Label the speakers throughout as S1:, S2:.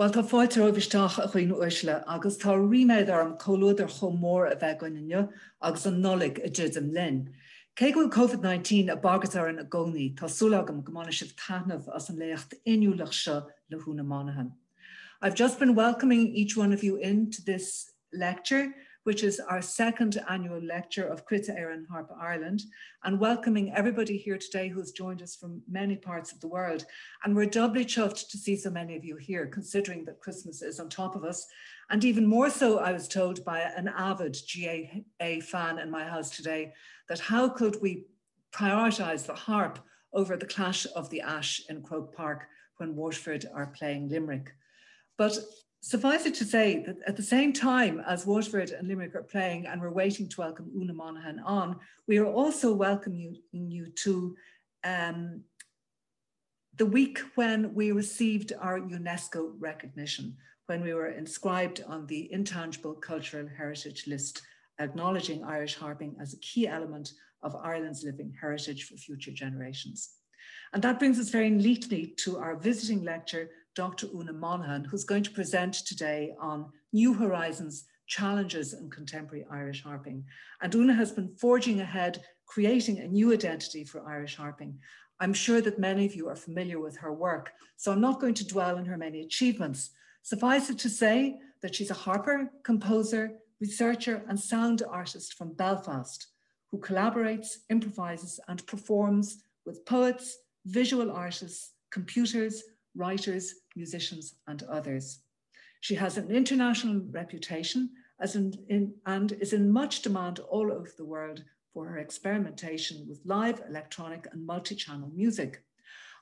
S1: Well tá fáilte óhisteach a chuoin uisle agus tá riméid ar an choúidir chomór a bheith goine agus an nolig a ddum lin. Cé gohfuil COVID-19 a bagat ar an a gcóí tásúlagam gomána sih tanmh as an léocht inúlach se le húna manahan. I've just been welcoming each one of you into this lecture which is our second annual lecture of Cruit Éireann Harp Ireland, and welcoming everybody here today who's joined us from many parts of the world. And we're doubly chuffed to see so many of you here, considering that Christmas is on top of us. And even more so, I was told by an avid GAA fan in my house today, that how could we prioritize the harp over the clash of the ash in Croke Park when Waterford are playing Limerick. But Suffice it to say that at the same time as Waterford and Limerick are playing and we're waiting to welcome Una Monaghan on, we are also welcoming you to um, the week when we received our UNESCO recognition, when we were inscribed on the Intangible Cultural Heritage List, acknowledging Irish harping as a key element of Ireland's living heritage for future generations. And that brings us very neatly to our visiting lecture Dr. Una Monaghan, who's going to present today on New Horizons Challenges in Contemporary Irish Harping. And Una has been forging ahead, creating a new identity for Irish harping. I'm sure that many of you are familiar with her work, so I'm not going to dwell on her many achievements. Suffice it to say that she's a harper, composer, researcher, and sound artist from Belfast who collaborates, improvises, and performs with poets, visual artists, computers, writers, musicians, and others. She has an international reputation as in, in, and is in much demand all over the world for her experimentation with live, electronic, and multi-channel music.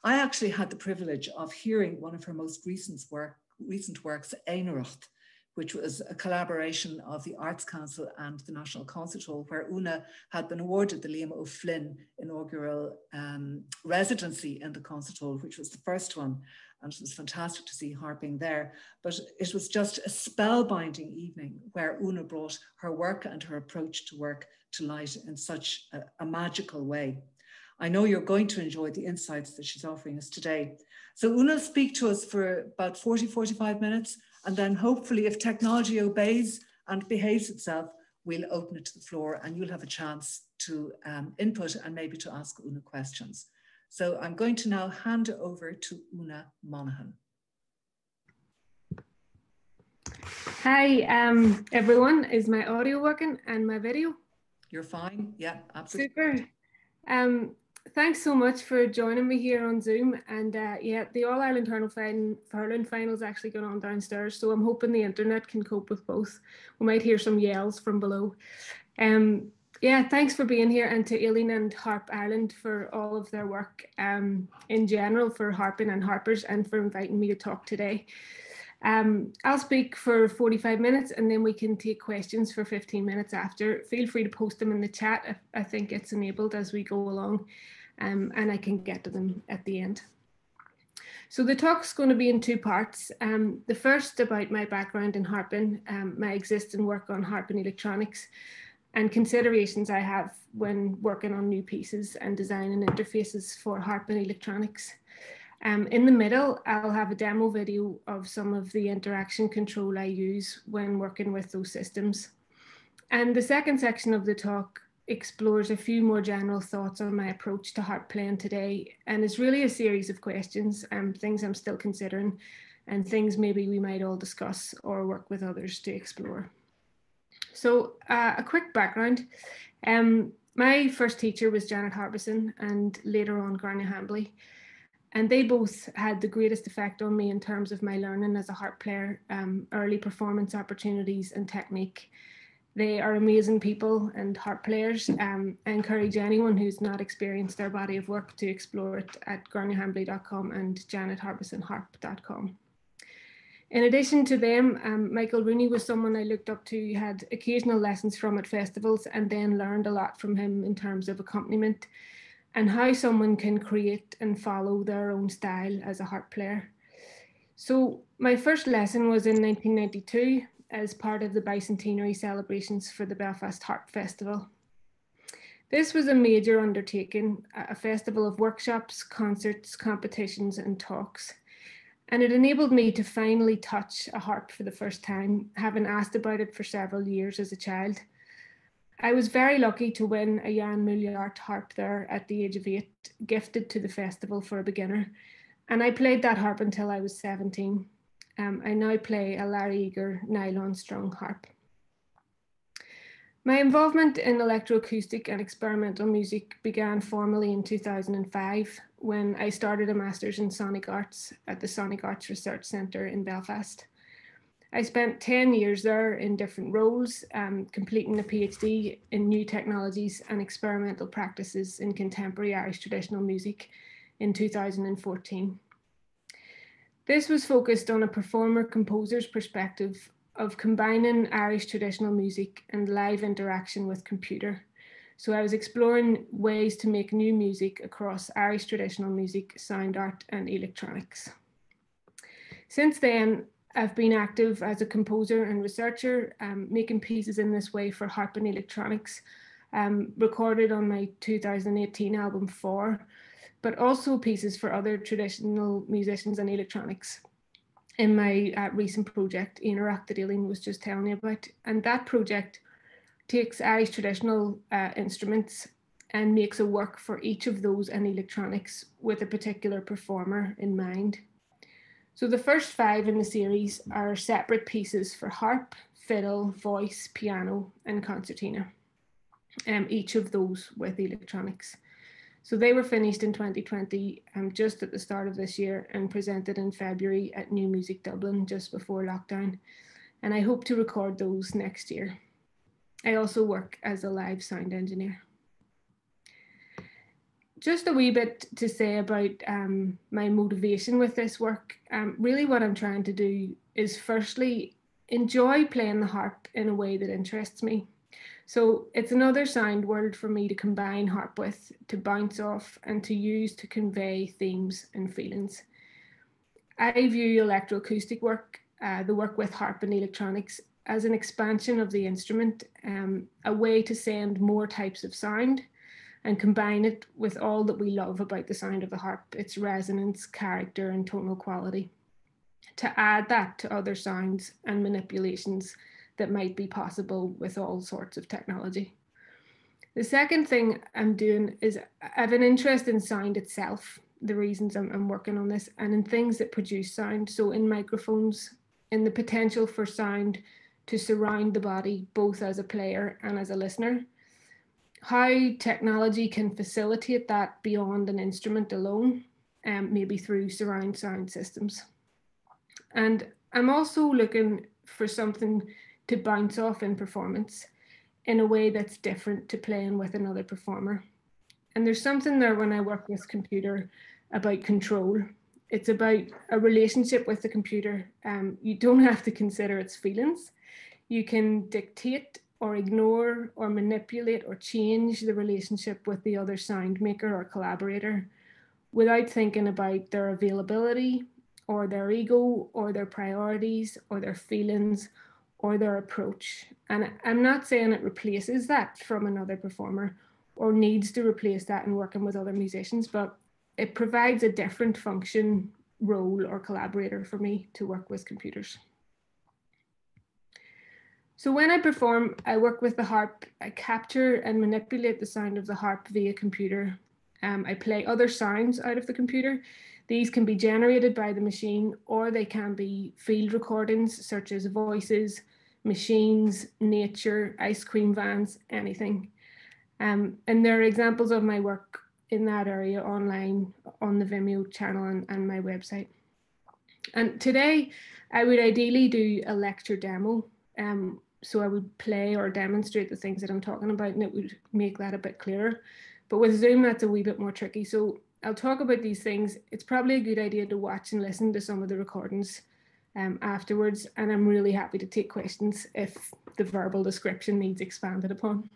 S1: I actually had the privilege of hearing one of her most recent, work, recent works, Einracht, which was a collaboration of the Arts Council and the National Concert Hall, where Una had been awarded the Liam O'Flynn inaugural um, residency in the Concert Hall, which was the first one. And it was fantastic to see harping there. But it was just a spellbinding evening where Una brought her work and her approach to work to light in such a, a magical way. I know you're going to enjoy the insights that she's offering us today. So Una will speak to us for about 40, 45 minutes. And then hopefully if technology obeys and behaves itself, we'll open it to the floor and you'll have a chance to um, input and maybe to ask Una questions. So I'm going to now hand over to Una Monaghan.
S2: Hi, um, everyone. Is my audio working and my video?
S1: You're fine. Yeah, absolutely.
S2: Super. Um, thanks so much for joining me here on Zoom. And uh, yeah, the All Ireland Hurling fin Hurling final is actually going on downstairs, so I'm hoping the internet can cope with both. We might hear some yells from below. Um, yeah, thanks for being here, and to Aileen and Harp Ireland for all of their work um, in general for harping and harpers, and for inviting me to talk today. Um, I'll speak for 45 minutes and then we can take questions for 15 minutes after. Feel free to post them in the chat if I think it's enabled as we go along um, and I can get to them at the end. So the talk's going to be in two parts. Um, the first about my background in harping, um, my existing work on harping electronics, and considerations I have when working on new pieces and designing interfaces for harping electronics. Um, in the middle, I'll have a demo video of some of the interaction control I use when working with those systems. And the second section of the talk explores a few more general thoughts on my approach to harp playing today. And it's really a series of questions and um, things I'm still considering and things maybe we might all discuss or work with others to explore. So uh, a quick background. Um, my first teacher was Janet Harbison and later on Gráinne Hambly. And they both had the greatest effect on me in terms of my learning as a harp player, um, early performance opportunities and technique. They are amazing people and harp players. Um, I encourage anyone who's not experienced their body of work to explore it at grainnehambly.com and janetharbisonharp.com. In addition to them, um, Michael Rooney was someone I looked up to, had occasional lessons from at festivals, and then learned a lot from him in terms of accompaniment and how someone can create and follow their own style as a harp player. So, my first lesson was in 1992 as part of the bicentenary celebrations for the Belfast Harp Festival. This was a major undertaking, a festival of workshops, concerts, competitions, and talks. and it enabled me to finally touch a harp for the first time, having asked about it for several years as a child. I was very lucky to win a Jan Moelijard harp there at the age of eight, gifted to the festival for a beginner. And I played that harp until I was 17. Um, I now play a Larry Eager nylon strung harp. My involvement in electroacoustic and experimental music began formally in 2005 when I started a master's in sonic arts at the Sonic Arts Research Centre in Belfast. I spent 10 years there in different roles, um, completing a PhD in new technologies and experimental practices in contemporary Irish traditional music in 2014. This was focused on a performer composer's perspective of combining Irish traditional music and live interaction with computer. So I was exploring ways to make new music across Irish traditional music, sound art, and electronics. Since then, I've been active as a composer and researcher, um, making pieces in this way for harp and electronics, um, recorded on my 2018 album Four, but also pieces for other traditional musicians and electronics in my uh, recent project, Enorak, that Aileen was just telling you about. And that project takes Irish traditional uh, instruments and makes a work for each of those and electronics with a particular performer in mind. So the first five in the series are separate pieces for harp, fiddle, voice, piano, and concertina, um, each of those with electronics. So they were finished in 2020, um, just at the start of this year, and presented in February at New Music Dublin just before lockdown. And I hope to record those next year. I also work as a live sound engineer just a wee bit to say about um, my motivation with this work. Um, really, what I'm trying to do is firstly enjoy playing the harp in a way that interests me. So it's another sound world for me to combine harp with, to bounce off, and to use to convey themes and feelings. I view electroacoustic work, uh, the work with harp and electronics, as an expansion of the instrument, um, a way to send more types of sound and combine it with all that we love about the sound of the harp, its resonance, character, and tonal quality. To add that to other sounds and manipulations that might be possible with all sorts of technology. The second thing I'm doing is I have an interest in sound itself, the reasons I'm, I'm working on this, and in things that produce sound. So in microphones, in the potential for sound to surround the body, both as a player and as a listener how technology can facilitate that beyond an instrument alone, um, maybe through surround sound systems. And I'm also looking for something to bounce off in performance in a way that's different to playing with another performer. And there's something there when I work with computer about control. It's about a relationship with the computer. Um, you don't have to consider its feelings. You can dictate or ignore or manipulate or change the relationship with the other sound maker or collaborator without thinking about their availability or their ego or their priorities or their feelings or their approach. And I'm not saying it replaces that from another performer or needs to replace that in working with other musicians, but it provides a different function, role, or collaborator for me to work with computers. So when I perform, I work with the harp. I capture and manipulate the sound of the harp via computer. Um, I play other sounds out of the computer. These can be generated by the machine or they can be field recordings such as voices, machines, nature, ice cream vans, anything. Um, and there are examples of my work in that area online on the Vimeo channel and, and my website. And today I would ideally do a lecture demo um, so I would play or demonstrate the things that I'm talking about and it would make that a bit clearer. But with Zoom, that's a wee bit more tricky. So I'll talk about these things. It's probably a good idea to watch and listen to some of the recordings um, afterwards. And I'm really happy to take questions if the verbal description needs expanded upon.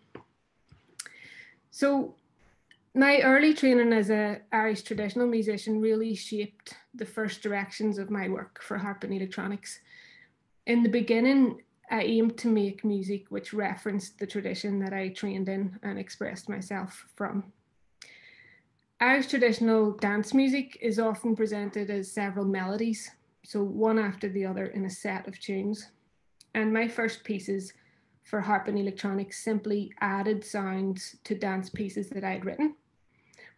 S2: So my early training as an Irish traditional musician really shaped the first directions of my work for harp and electronics. In the beginning, I aimed to make music which referenced the tradition that I trained in and expressed myself from. Irish traditional dance music is often presented as several melodies, so one after the other in a set of tunes. And my first pieces for harp and electronics simply added sounds to dance pieces that I had written,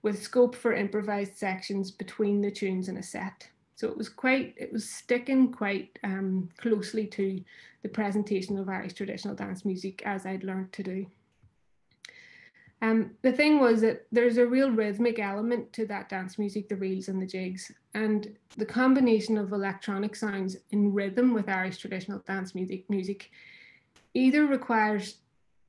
S2: with scope for improvised sections between the tunes in a set. So it was quite, it was sticking quite um, closely to the presentation of Irish traditional dance music as I'd learned to do. Um, the thing was that there's a real rhythmic element to that dance music, the reels and the jigs, and the combination of electronic sounds in rhythm with Irish traditional dance music, music either requires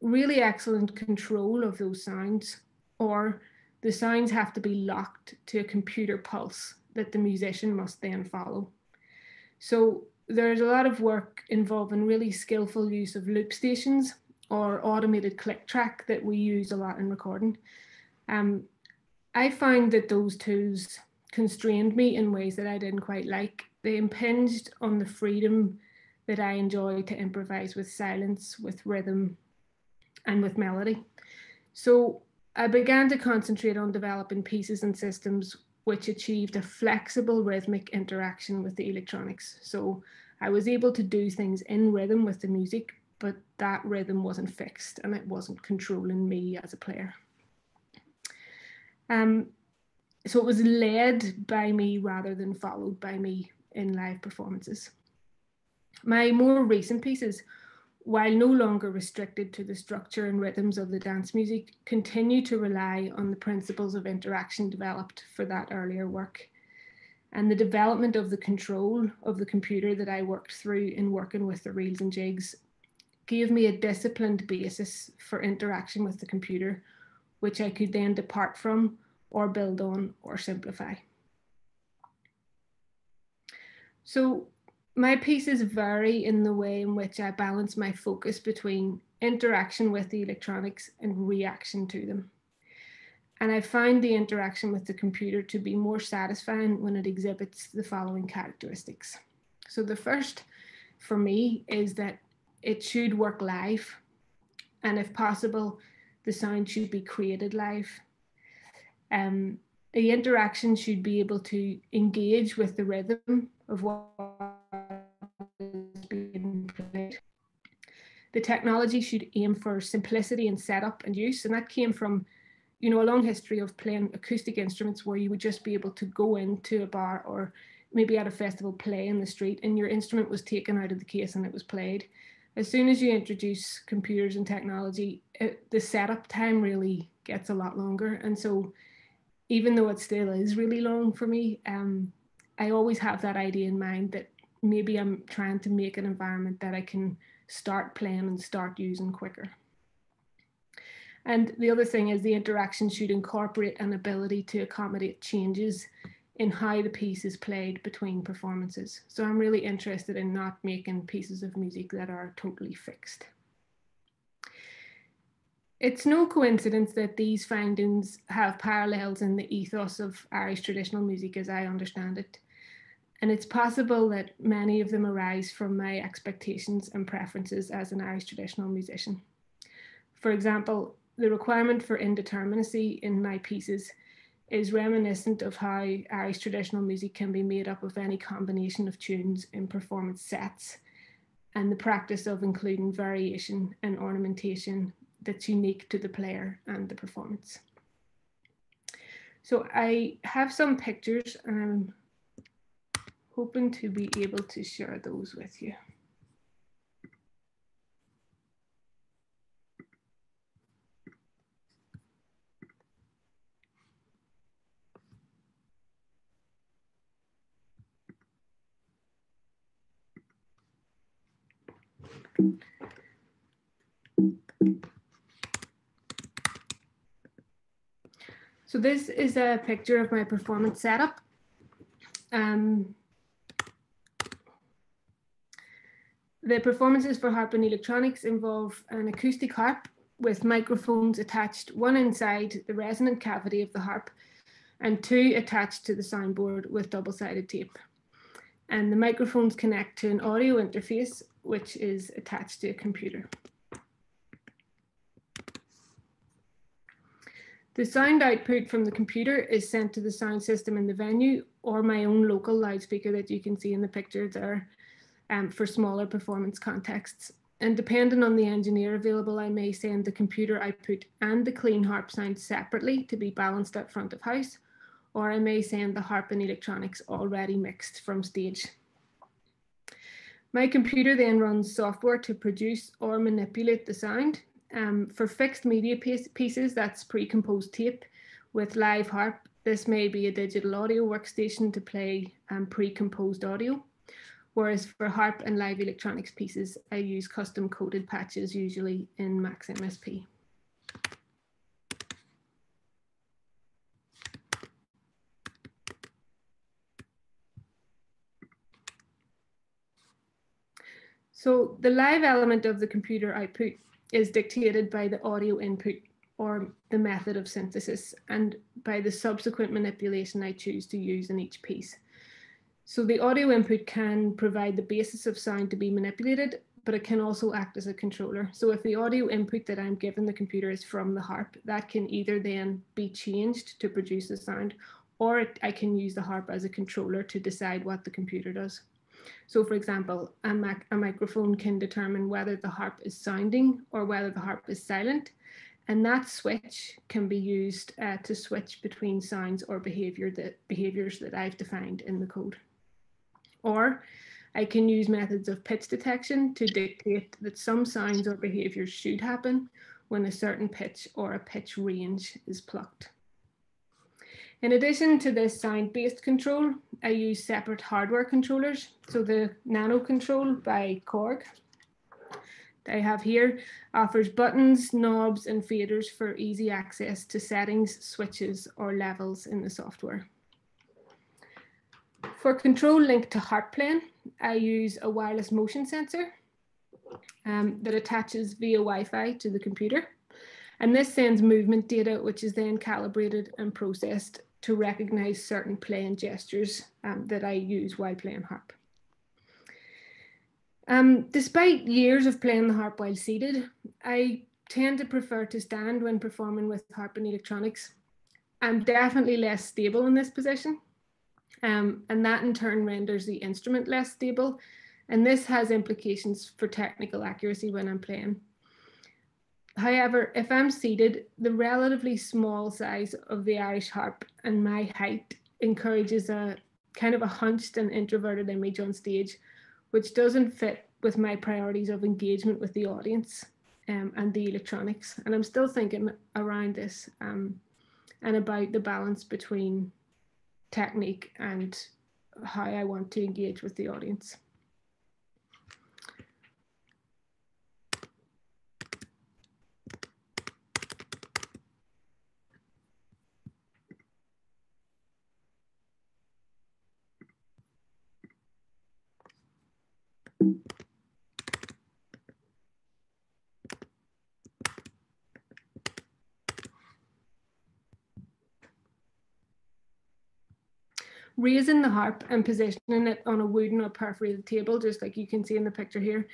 S2: really excellent control of those sounds or the sounds have to be locked to a computer pulse that the musician must then follow. So there's a lot of work involving really skillful use of loop stations or automated click track that we use a lot in recording. Um, I found that those tools constrained me in ways that I didn't quite like. They impinged on the freedom that I enjoy to improvise with silence, with rhythm, and with melody. So I began to concentrate on developing pieces and systems which achieved a flexible rhythmic interaction with the electronics. So I was able to do things in rhythm with the music, but that rhythm wasn't fixed and it wasn't controlling me as a player. Um, so it was led by me rather than followed by me in live performances. My more recent pieces, while no longer restricted to the structure and rhythms of the dance music, continue to rely on the principles of interaction developed for that earlier work. And the development of the control of the computer that I worked through in working with the reels and jigs gave me a disciplined basis for interaction with the computer, which I could then depart from or build on or simplify. So my pieces vary in the way in which I balance my focus between interaction with the electronics and reaction to them. And I find the interaction with the computer to be more satisfying when it exhibits the following characteristics. So the first for me is that it should work live. And if possible, the sound should be created live. Um, the interaction should be able to engage with the rhythm of what is being played. The technology should aim for simplicity in setup and use, and that came from, you know, a long history of playing acoustic instruments where you would just be able to go into a bar or maybe at a festival play in the street, and your instrument was taken out of the case and it was played as soon as you introduce computers and technology, it, the setup time really gets a lot longer. And so, even though it still is really long for me, um, I always have that idea in mind that maybe I'm trying to make an environment that I can start playing and start using quicker. And the other thing is the interaction should incorporate an ability to accommodate changes in how the piece is played between performances. So I'm really interested in not making pieces of music that are totally fixed. It's no coincidence that these findings have parallels in the ethos of Irish traditional music as I understand it. And it's possible that many of them arise from my expectations and preferences as an Irish traditional musician. For example, the requirement for indeterminacy in my pieces is reminiscent of how Irish traditional music can be made up of any combination of tunes in performance sets and the practice of including variation and ornamentation that's unique to the player and the performance. So I have some pictures and I'm hoping to be able to share those with you. So this is a picture of my performance setup. Um, the performances for harp and electronics involve an acoustic harp with microphones attached, one inside the resonant cavity of the harp and two attached to the soundboard with double-sided tape. And the microphones connect to an audio interface which is attached to a computer. The sound output from the computer is sent to the sound system in the venue or my own local loudspeaker that you can see in the picture there um, for smaller performance contexts. And depending on the engineer available, I may send the computer output and the clean harp sound separately to be balanced at front of house, or I may send the harp and electronics already mixed from stage. My computer then runs software to produce or manipulate the sound um, for fixed media piece, pieces, that's pre-composed tape with live harp. This may be a digital audio workstation to play um, pre-composed audio. Whereas for harp and live electronics pieces, I use custom coded patches, usually in Max MSP. So the live element of the computer output is dictated by the audio input or the method of synthesis and by the subsequent manipulation I choose to use in each piece. So the audio input can provide the basis of sound to be manipulated, but it can also act as a controller. So if the audio input that I'm given the computer is from the harp, that can either then be changed to produce the sound, or I can use the harp as a controller to decide what the computer does. So for example, a, mac a microphone can determine whether the harp is sounding or whether the harp is silent. And that switch can be used uh, to switch between sounds or behavior that, behaviors that I've defined in the code. Or I can use methods of pitch detection to dictate that some sounds or behaviors should happen when a certain pitch or a pitch range is plucked. In addition to this sound-based control, I use separate hardware controllers. So the nanoKONTROL by Korg I have here offers buttons, knobs, and faders for easy access to settings, switches, or levels in the software. For control linked to HarpPlane, I use a wireless motion sensor um, that attaches via Wi-Fi to the computer. And this sends movement data, which is then calibrated and processed to recognize certain playing gestures um, that I use while playing harp. Um, despite years of playing the harp while seated, I tend to prefer to stand when performing with harp and electronics. I'm definitely less stable in this position, um, and that in turn renders the instrument less stable, and this has implications for technical accuracy when I'm playing. However, if I'm seated, the relatively small size of the Irish harp and my height encourages a kind of a hunched and introverted image on stage, which doesn't fit with my priorities of engagement with the audience um, and the electronics. And I'm still thinking around this um, and about the balance between technique and how I want to engage with the audience. Raising the harp and positioning it on a wooden or perforated table, just like you can see in the picture here,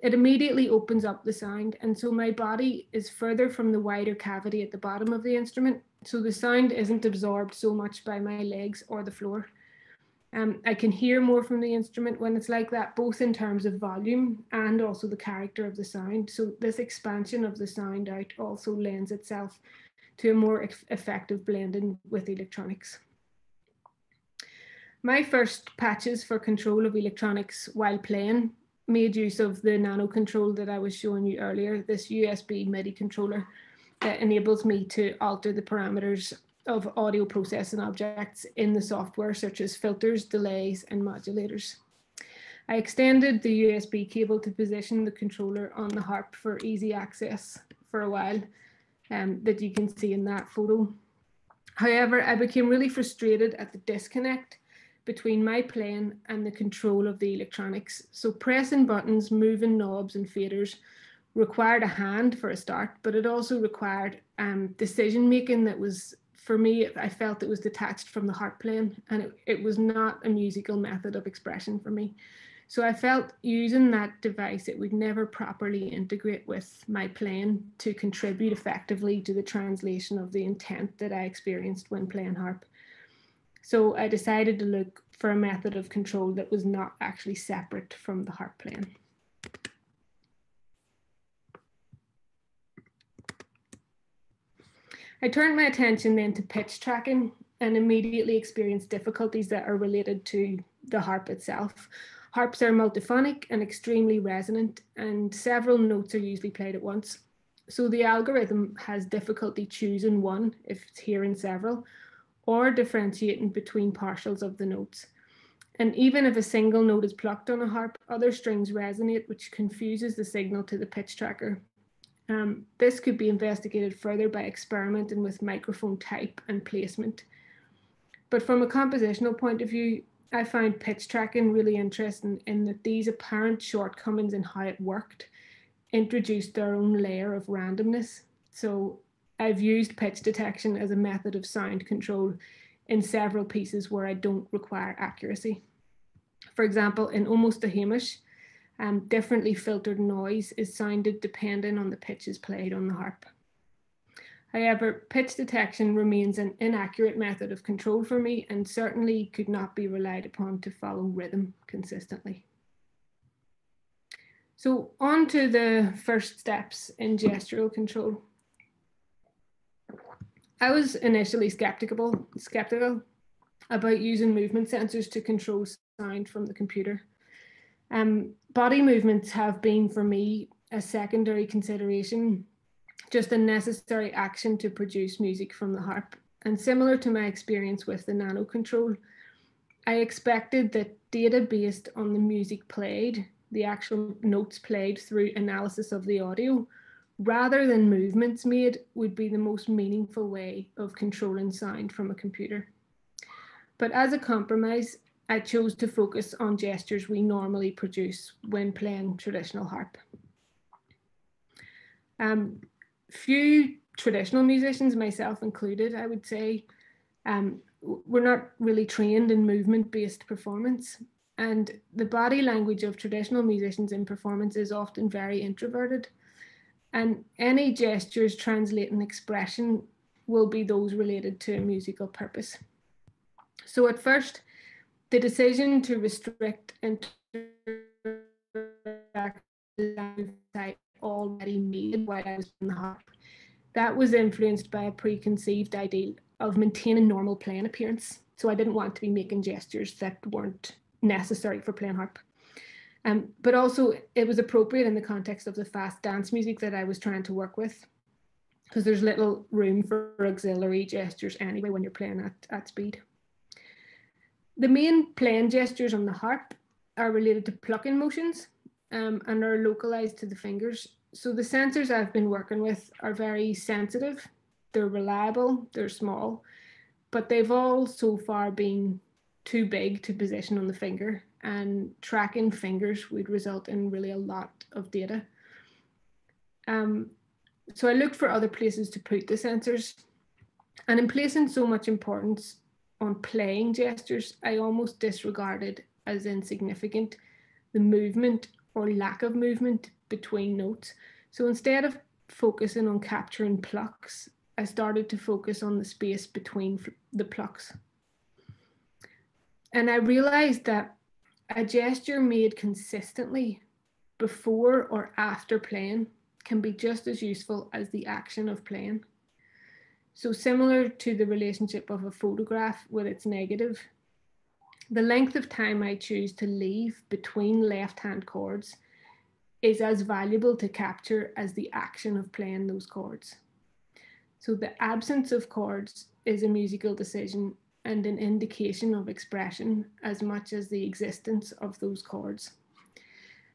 S2: it immediately opens up the sound. And so my body is further from the wider cavity at the bottom of the instrument. So the sound isn't absorbed so much by my legs or the floor. Um, I can hear more from the instrument when it's like that, both in terms of volume and also the character of the sound. So this expansion of the sound out also lends itself to a more effective blending with electronics. My first patches for control of electronics while playing made use of the nanoKONTROL that I was showing you earlier, this USB MIDI controller that enables me to alter the parameters of audio processing objects in the software, such as filters, delays, and modulators. I extended the USB cable to position the controller on the harp for easy access for a while, um, that you can see in that photo. However, I became really frustrated at the disconnect between my playing and the control of the electronics. So pressing buttons, moving knobs and faders required a hand for a start, but it also required um, decision making that was, for me, I felt it was detached from the harp playing and it, it was not a musical method of expression for me. So I felt using that device, it would never properly integrate with my plan to contribute effectively to the translation of the intent that I experienced when playing harp. So I decided to look for a method of control that was not actually separate from the harp playing. I turned my attention then to pitch tracking and immediately experienced difficulties that are related to the harp itself. Harps are multiphonic and extremely resonant, and several notes are usually played at once. So the algorithm has difficulty choosing one if it's hearing several, or differentiating between partials of the notes. And even if a single note is plucked on a harp, other strings resonate, which confuses the signal to the pitch tracker. Um, this could be investigated further by experimenting with microphone type and placement. But from a compositional point of view, I find pitch tracking really interesting in that these apparent shortcomings in how it worked introduced their own layer of randomness. So I've used pitch detection as a method of sound control in several pieces where I don't require accuracy. For example, in Almost a Hamish, um, differently filtered noise is sounded depending on the pitches played on the harp. However, pitch detection remains an inaccurate method of control for me and certainly could not be relied upon to follow rhythm consistently. So on to the first steps in gestural control. I was initially skeptical, skeptical about using movement sensors to control sound from the computer. Um, body movements have been for me a secondary consideration just a necessary action to produce music from the harp. And similar to my experience with the nanoKONTROL, I expected that data based on the music played, the actual notes played through analysis of the audio, rather than movements made, would be the most meaningful way of controlling sound from a computer. But as a compromise, I chose to focus on gestures we normally produce when playing traditional harp. Um, few traditional musicians, myself included, I would say, um, we're not really trained in movement based performance. And the body language of traditional musicians in performance is often very introverted. And any gestures translating expression will be those related to a musical purpose. So at first, the decision to restrict interaction I already made while I was in the harp. That was influenced by a preconceived ideal of maintaining normal playing appearance. So I didn't want to be making gestures that weren't necessary for playing harp. Um, but also it was appropriate in the context of the fast dance music that I was trying to work with because there's little room for auxiliary gestures anyway when you're playing at, at speed. The main playing gestures on the harp are related to plucking motions um, and are localized to the fingers. So the sensors I've been working with are very sensitive, they're reliable, they're small, but they've all so far been too big to position on the finger and tracking fingers would result in really a lot of data. Um, so I looked for other places to put the sensors and in placing so much importance on playing gestures, I almost disregarded as insignificant the movement or lack of movement between notes. So instead of focusing on capturing plucks, I started to focus on the space between the plucks. And I realized that a gesture made consistently before or after playing can be just as useful as the action of playing. So similar to the relationship of a photograph with its negative, the length of time I choose to leave between left hand chords is as valuable to capture as the action of playing those chords. So the absence of chords is a musical decision and an indication of expression as much as the existence of those chords.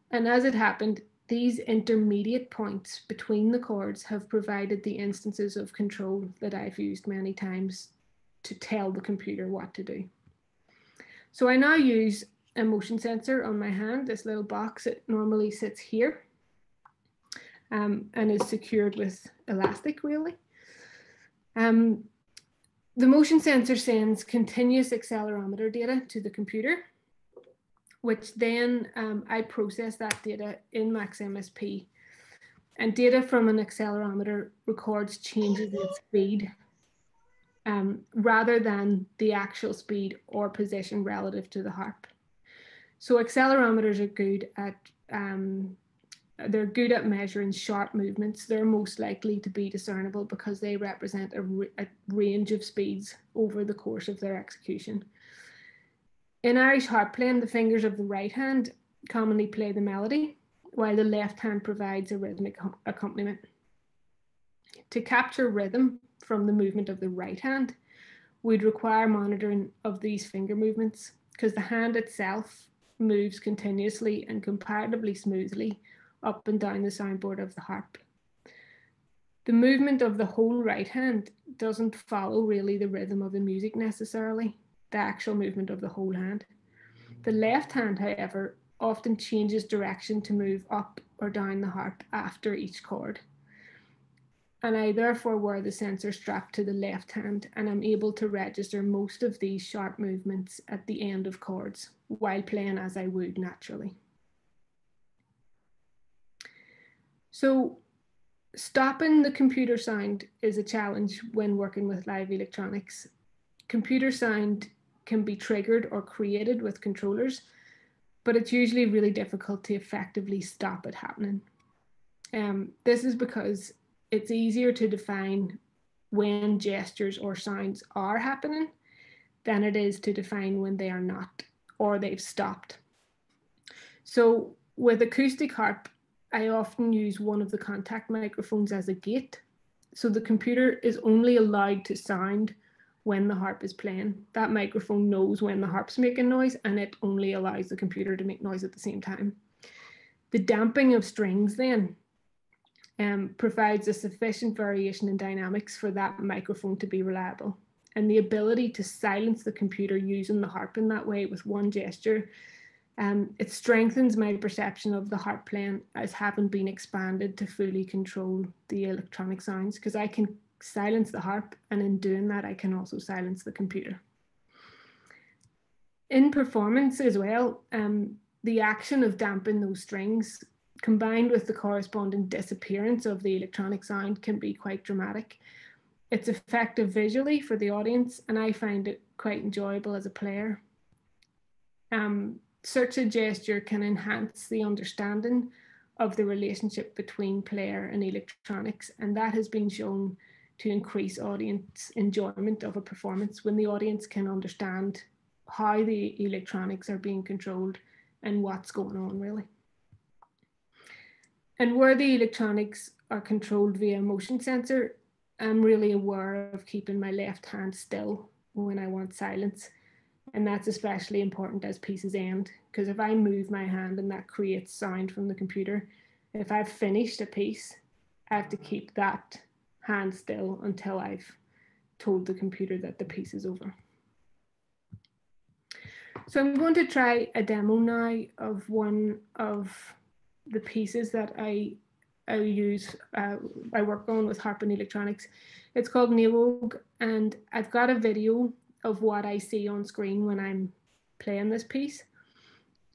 S2: And as it happened, these intermediate points between the chords have provided the instances of control that I've used many times to tell the computer what to do. So I now use a motion sensor on my hand, this little box, it normally sits here um, and is secured with elastic really. Um, the motion sensor sends continuous accelerometer data to the computer which then um, I process that data in MaxMSP. And data from an accelerometer records changes in speed um, rather than the actual speed or position relative to the harp. So accelerometers are good at um, they're good at measuring sharp movements. They're most likely to be discernible because they represent a, a range of speeds over the course of their execution. In Irish harp playing, the fingers of the right hand commonly play the melody, while the left hand provides a rhythmic accompaniment. To capture rhythm from the movement of the right hand, we'd require monitoring of these finger movements because the hand itself moves continuously and comparatively smoothly up and down the soundboard of the harp. The movement of the whole right hand doesn't follow really the rhythm of the music necessarily the actual movement of the whole hand. The left hand, however, often changes direction to move up or down the harp after each chord. And I therefore wear the sensor strap to the left hand and I'm able to register most of these sharp movements at the end of chords while playing as I would naturally. So stopping the computer sound is a challenge when working with live electronics. Computer sound can be triggered or created with controllers, but it's usually really difficult to effectively stop it happening. Um, this is because it's easier to define when gestures or sounds are happening than it is to define when they are not or they've stopped. So with acoustic harp, I often use one of the contact microphones as a gate. So the computer is only allowed to sound when the harp is playing. That microphone knows when the harp's making noise and it only allows the computer to make noise at the same time. The damping of strings then um, provides a sufficient variation in dynamics for that microphone to be reliable. And the ability to silence the computer using the harp in that way with one gesture, um, it strengthens my perception of the harp playing as having been expanded to fully control the electronic sounds because I can silence the harp, and in doing that, I can also silence the computer. In performance as well, um, the action of damping those strings combined with the corresponding disappearance of the electronic sound can be quite dramatic. It's effective visually for the audience, and I find it quite enjoyable as a player. Um, such a gesture can enhance the understanding of the relationship between player and electronics, and that has been shown to increase audience enjoyment of a performance when the audience can understand how the electronics are being controlled and what's going on really. And where the electronics are controlled via motion sensor, I'm really aware of keeping my left hand still when I want silence. And that's especially important as pieces end, because if I move my hand and that creates sound from the computer, if I've finished a piece, I have to keep that hand still until I've told the computer that the piece is over. So I'm going to try a demo now of one of the pieces that I I use uh, I work on with Harpen Electronics. It's called Neogue, and I've got a video of what I see on screen when I'm playing this piece.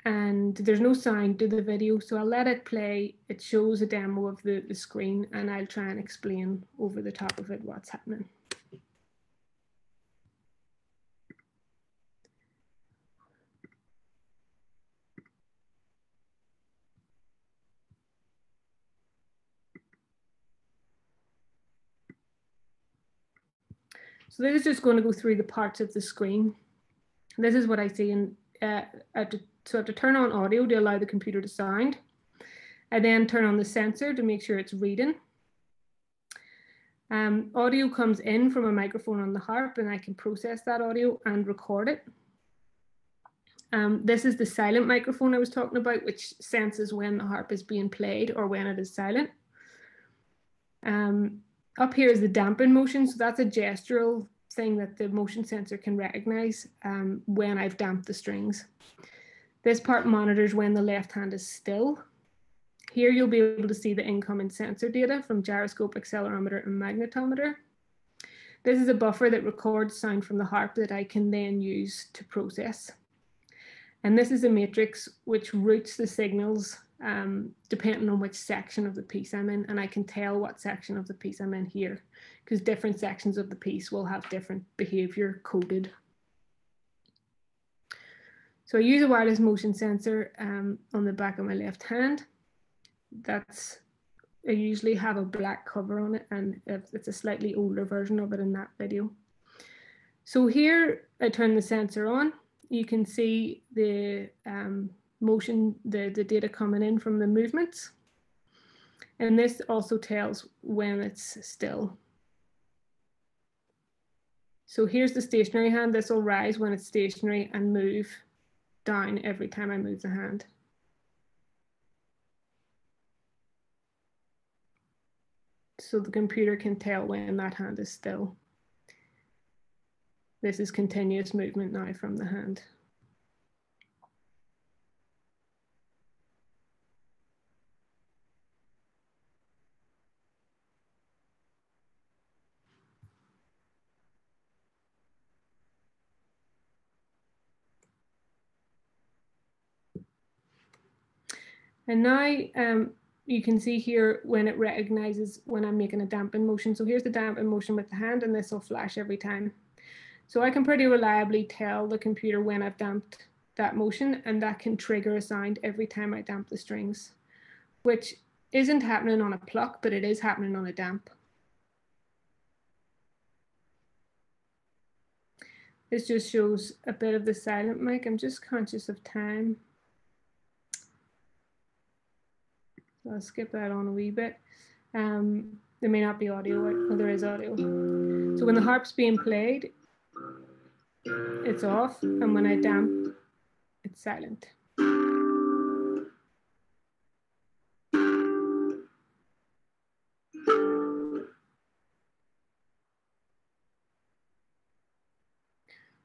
S2: And there's no sound to the video so I'll let it play. It shows a demo of the, the screen and I'll try and explain over the top of it what's happening So this is just going to go through the parts of the screen. This is what I see in uh, at the so I have to turn on audio to allow the computer to sound. I then turn on the sensor to make sure it's reading. Um, audio comes in from a microphone on the harp and I can process that audio and record it. Um, this is the silent microphone I was talking about, which senses when the harp is being played or when it is silent. Um, up here is the dampen motion. So that's a gestural thing that the motion sensor can recognize um, when I've damped the strings. This part monitors when the left hand is still. Here you'll be able to see the incoming sensor data from gyroscope, accelerometer, and magnetometer. This is a buffer that records sound from the harp that I can then use to process. And this is a matrix which routes the signals um, depending on which section of the piece I'm in. And I can tell what section of the piece I'm in here because different sections of the piece will have different behavior coded. So I use a wireless motion sensor um, on the back of my left hand. That's I usually have a black cover on it and it's a slightly older version of it in that video. So here I turn the sensor on. You can see the um, motion, the, the data coming in from the movements. And this also tells when it's still. So here's the stationary hand. This will rise when it's stationary and move down every time I move the hand. So the computer can tell when that hand is still. This is continuous movement now from the hand. And now um, you can see here when it recognizes when I'm making a dampen motion. So here's the dampen motion with the hand and this will flash every time. So I can pretty reliably tell the computer when I've damped that motion and that can trigger a sound every time I damp the strings, which isn't happening on a pluck, but it is happening on a damp. This just shows a bit of the silent mic. I'm just conscious of time. I'll skip that on a wee bit. Um, there may not be audio, or there is audio. So when the harp's being played, it's off, and when I damp, it's silent.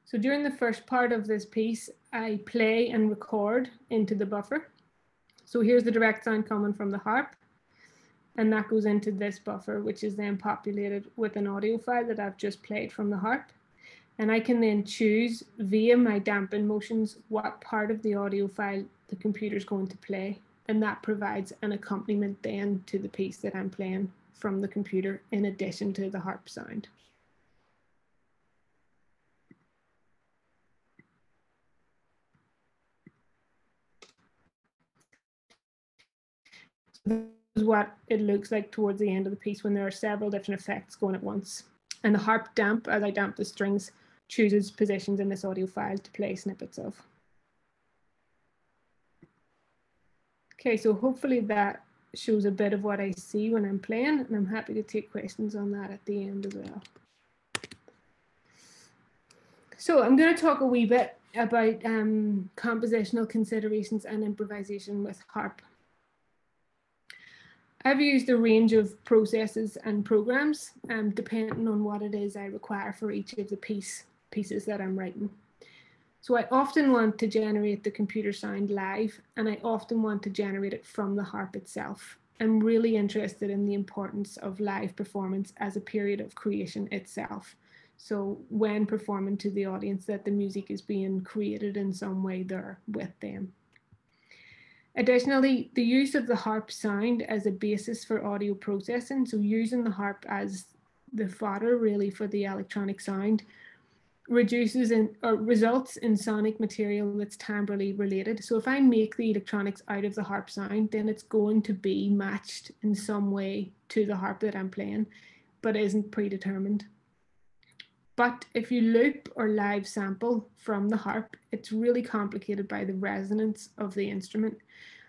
S2: So during the first part of this piece, I play and record into the buffer. So here's the direct sound coming from the harp. And that goes into this buffer, which is then populated with an audio file that I've just played from the harp. And I can then choose via my dampen motions what part of the audio file the computer is going to play. And that provides an accompaniment then to the piece that I'm playing from the computer in addition to the harp sound. Is what it looks like towards the end of the piece when there are several different effects going at once. And the harp damp, as I damp the strings, chooses positions in this audio file to play snippets of. Okay, so hopefully that shows a bit of what I see when I'm playing, and I'm happy to take questions on that at the end as well. So I'm going to talk a wee bit about um, compositional considerations and improvisation with harp. I've used a range of processes and programs, um, depending on what it is I require for each of the piece pieces that I'm writing. So I often want to generate the computer sound live, and I often want to generate it from the harp itself. I'm really interested in the importance of live performance as a period of creation itself. So when performing to the audience that the music is being created in some way there with them. Additionally, the use of the harp sound as a basis for audio processing, so using the harp as the fodder really for the electronic sound, reduces in, or results in sonic material that's timbrally related. So if I make the electronics out of the harp sound, then it's going to be matched in some way to the harp that I'm playing, but isn't predetermined. But if you loop or live sample from the harp, it's really complicated by the resonance of the instrument.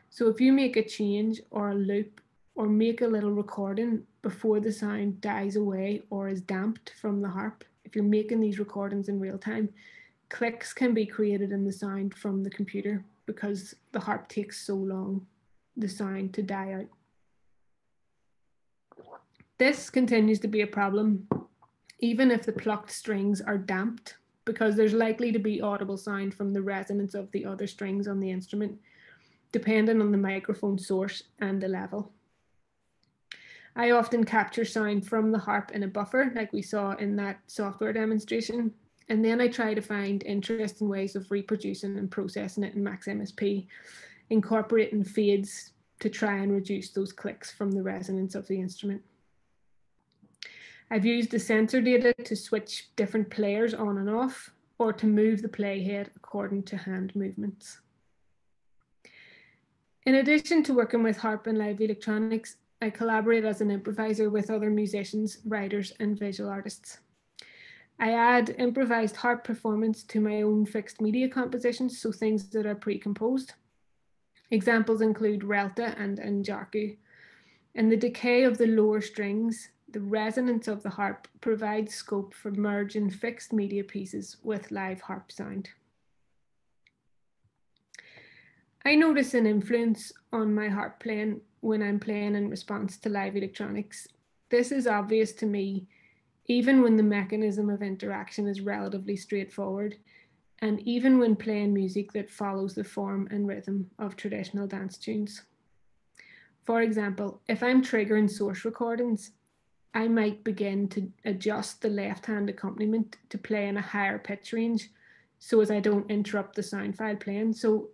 S2: So if you make a change or a loop or make a little recording before the sound dies away or is damped from the harp, if you're making these recordings in real time, clicks can be created in the sound from the computer because the harp takes so long the sound to die out. This continues to be a problem even if the plucked strings are damped, because there's likely to be audible sound from the resonance of the other strings on the instrument, depending on the microphone source and the level. I often capture sound from the harp in a buffer, like we saw in that software demonstration, And then I try to find interesting ways of reproducing and processing it in Max MSP, incorporating fades to try and reduce those clicks from the resonance of the instrument. I've used the sensor data to switch different players on and off or to move the playhead according to hand movements. In addition to working with harp and live electronics, I collaborate as an improviser with other musicians, writers, and visual artists. I add improvised harp performance to my own fixed media compositions, so things that are pre-composed. Examples include Relta and Njaku. In the decay of the lower strings, the resonance of the harp provides scope for merging fixed media pieces with live harp sound. I notice an influence on my harp playing when I'm playing in response to live electronics. This is obvious to me even when the mechanism of interaction is relatively straightforward, and even when playing music that follows the form and rhythm of traditional dance tunes. For example, if I'm triggering source recordings, I might begin to adjust the left hand accompaniment to play in a higher pitch range so as I don't interrupt the sound file playing. So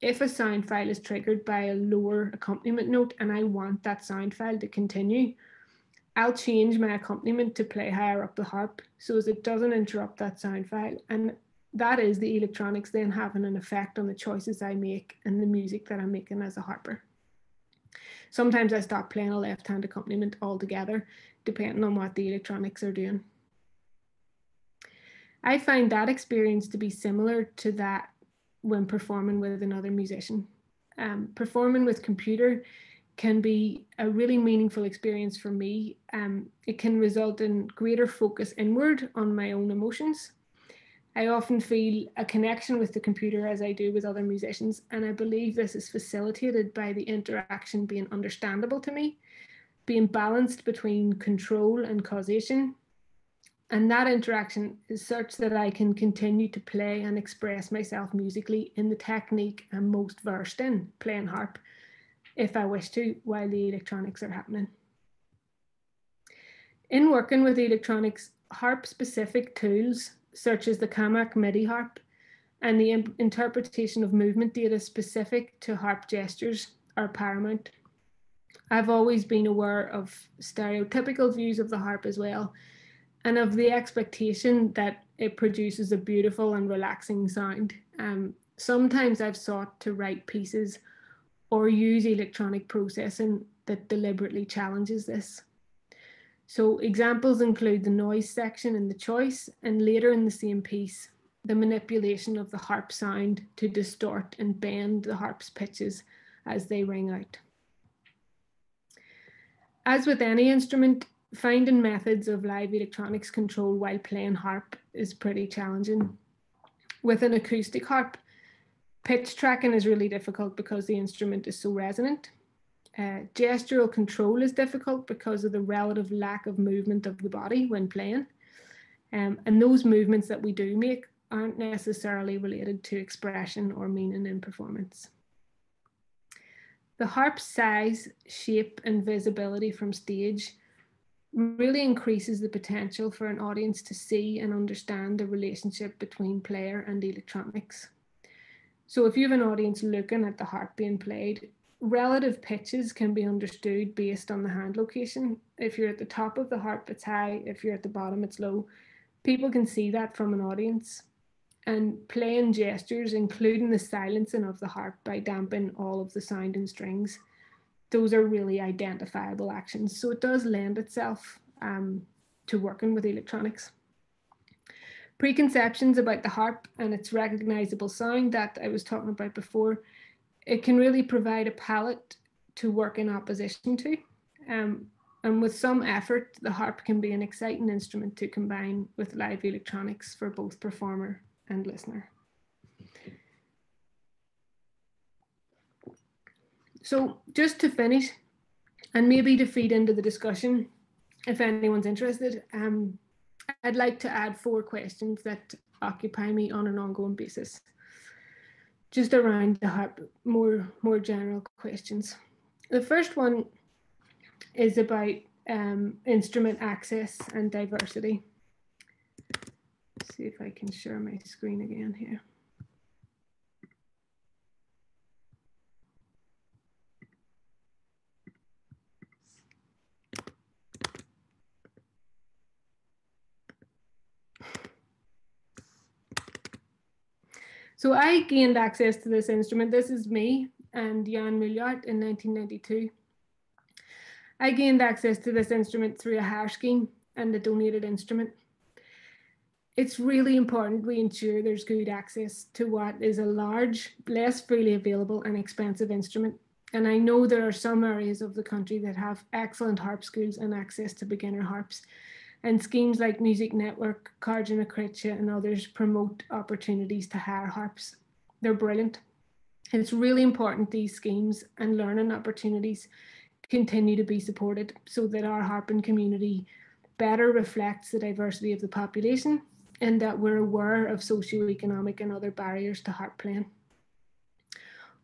S2: if a sound file is triggered by a lower accompaniment note and I want that sound file to continue, I'll change my accompaniment to play higher up the harp so as it doesn't interrupt that sound file. And that is the electronics then having an effect on the choices I make and the music that I'm making as a harper. Sometimes I stop playing a left hand accompaniment altogether, depending on what the electronics are doing. I find that experience to be similar to that when performing with another musician. Um, performing with computer can be a really meaningful experience for me. Um, it can result in greater focus inward on my own emotions. I often feel a connection with the computer as I do with other musicians, and I believe this is facilitated by the interaction being understandable to me, being balanced between control and causation, and that interaction is such that I can continue to play and express myself musically in the technique I'm most versed in, playing harp, if I wish to, while the electronics are happening. In working with the electronics, harp specific tools, such as the Camac MIDI harp and the interpretation of movement data specific to harp gestures, are paramount. I've always been aware of stereotypical views of the harp as well, and of the expectation that it produces a beautiful and relaxing sound. Um, sometimes I've sought to write pieces or use electronic processing that deliberately challenges this. So examples include the noise section in the choice and later in the same piece, the manipulation of the harp sound to distort and bend the harp's pitches as they ring out. As with any instrument, finding methods of live electronics control while playing harp is pretty challenging. With an acoustic harp, pitch tracking is really difficult because the instrument is so resonant. Uh, gestural control is difficult because of the relative lack of movement of the body when playing. Um, and those movements that we do make aren't necessarily related to expression or meaning in performance. The harp's size, shape, and visibility from stage really increases the potential for an audience to see and understand the relationship between player and electronics. So if you have an audience looking at the harp being played, relative pitches can be understood based on the hand location. If you're at the top of the harp, it's high. If you're at the bottom, it's low. People can see that from an audience. And playing gestures, including the silencing of the harp by damping all of the sound and strings, those are really identifiable actions. So it does lend itself um, to working with electronics. Preconceptions about the harp and its recognizable sound that I was talking about before, it can really provide a palette to work in opposition to. Um, and with some effort, the harp can be an exciting instrument to combine with live electronics for both performer and listener. So just to finish, and maybe to feed into the discussion, if anyone's interested, um, I'd like to add four questions that occupy me on an ongoing basis, just around the heart, more more general questions. The first one is about um, instrument access and diversity. see if I can share my screen again here. So I gained access to this instrument. This is me and Jan Mullart in 1992. I gained access to this instrument through a hire scheme and a donated instrument. It's really important we ensure there's good access to what is a large, less freely available and expensive instrument. And I know there are some areas of the country that have excellent harp schools and access to beginner harps. And schemes like Music Network, Carja and others promote opportunities to hire harps. They're brilliant. It's really important these schemes and learning opportunities continue to be supported so that our harping community better reflects the diversity of the population and that we're aware of socioeconomic and other barriers to harp playing.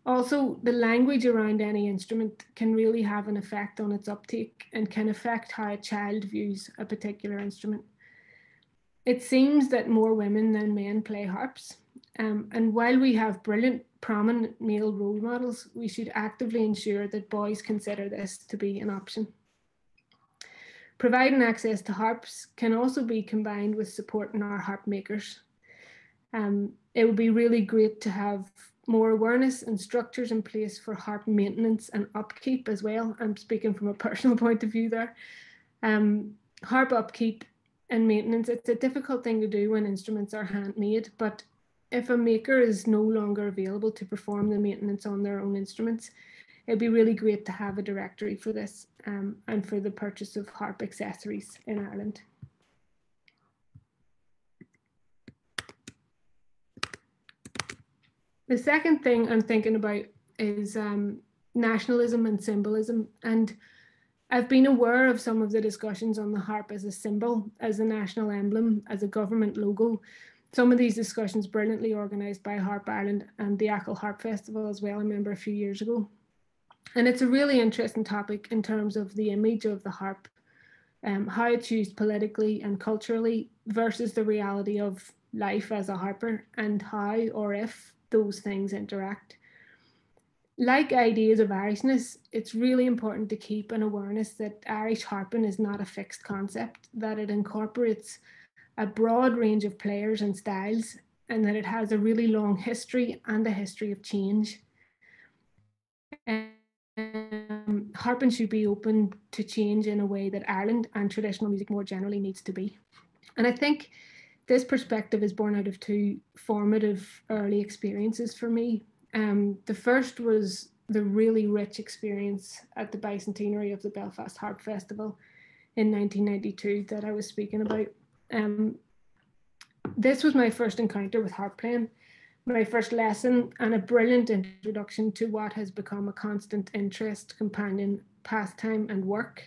S2: Also, the language around any instrument can really have an effect on its uptake and can affect how a child views a particular instrument. It seems that more women than men play harps. Um, and while we have brilliant, prominent male role models, we should actively ensure that boys consider this to be an option. Providing access to harps can also be combined with supporting our harp makers. Um, it would be really great to have more awareness and structures in place for harp maintenance and upkeep as well. I'm speaking from a personal point of view there. Um, harp upkeep and maintenance, it's a difficult thing to do when instruments are handmade, but if a maker is no longer available to perform the maintenance on their own instruments, it'd be really great to have a directory for this um, and for the purchase of harp accessories in Ireland. The second thing I'm thinking about is um, nationalism and symbolism. And I've been aware of some of the discussions on the harp as a symbol, as a national emblem, as a government logo. Some of these discussions brilliantly organised by Harp Ireland and the Achill Harp Festival as well, I remember a few years ago. And it's a really interesting topic in terms of the image of the harp, um, how it's used politically and culturally versus the reality of life as a harper and how or if those things interact. Like ideas of Irishness, it's really important to keep an awareness that Irish harping is not a fixed concept, that it incorporates a broad range of players and styles, and that it has a really long history and a history of change. Um, harping should be open to change in a way that Ireland and traditional music more generally needs to be. And I think this perspective is born out of two formative early experiences for me. Um, the first was the really rich experience at the bicentenary of the Belfast Harp Festival in 1992 that I was speaking about. Um, this was my first encounter with harp playing, my first lesson, and a brilliant introduction to what has become a constant interest, companion, pastime, and work.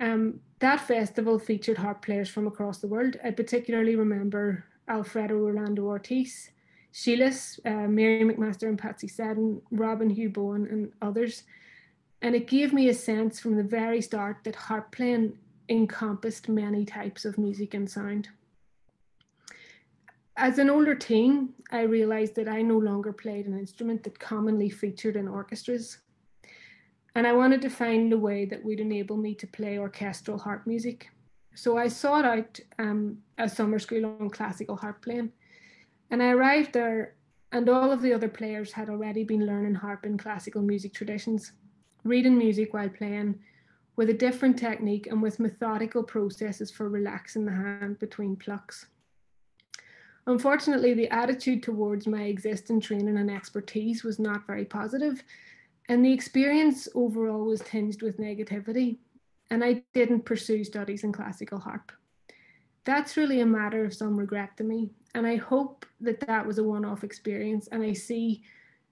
S2: Um, that festival featured harp players from across the world. I particularly remember Alfredo Rolando Ortiz, Sileas, uh, Mary Macmaster and Patsy Seddon, Robin Huw Bowen, and others. And it gave me a sense from the very start that harp playing encompassed many types of music and sound. As an older teen, I realized that I no longer played an instrument that commonly featured in orchestras. And I wanted to find a way that would enable me to play orchestral harp music. So I sought out um, a summer school on classical harp playing. And I arrived there, and all of the other players had already been learning harp in classical music traditions, reading music while playing, with a different technique and with methodical processes for relaxing the hand between plucks. Unfortunately, the attitude towards my existing training and expertise was not very positive, and the experience overall was tinged with negativity, and I didn't pursue studies in classical harp. That's really a matter of some regret to me, and I hope that that was a one off experience, and I see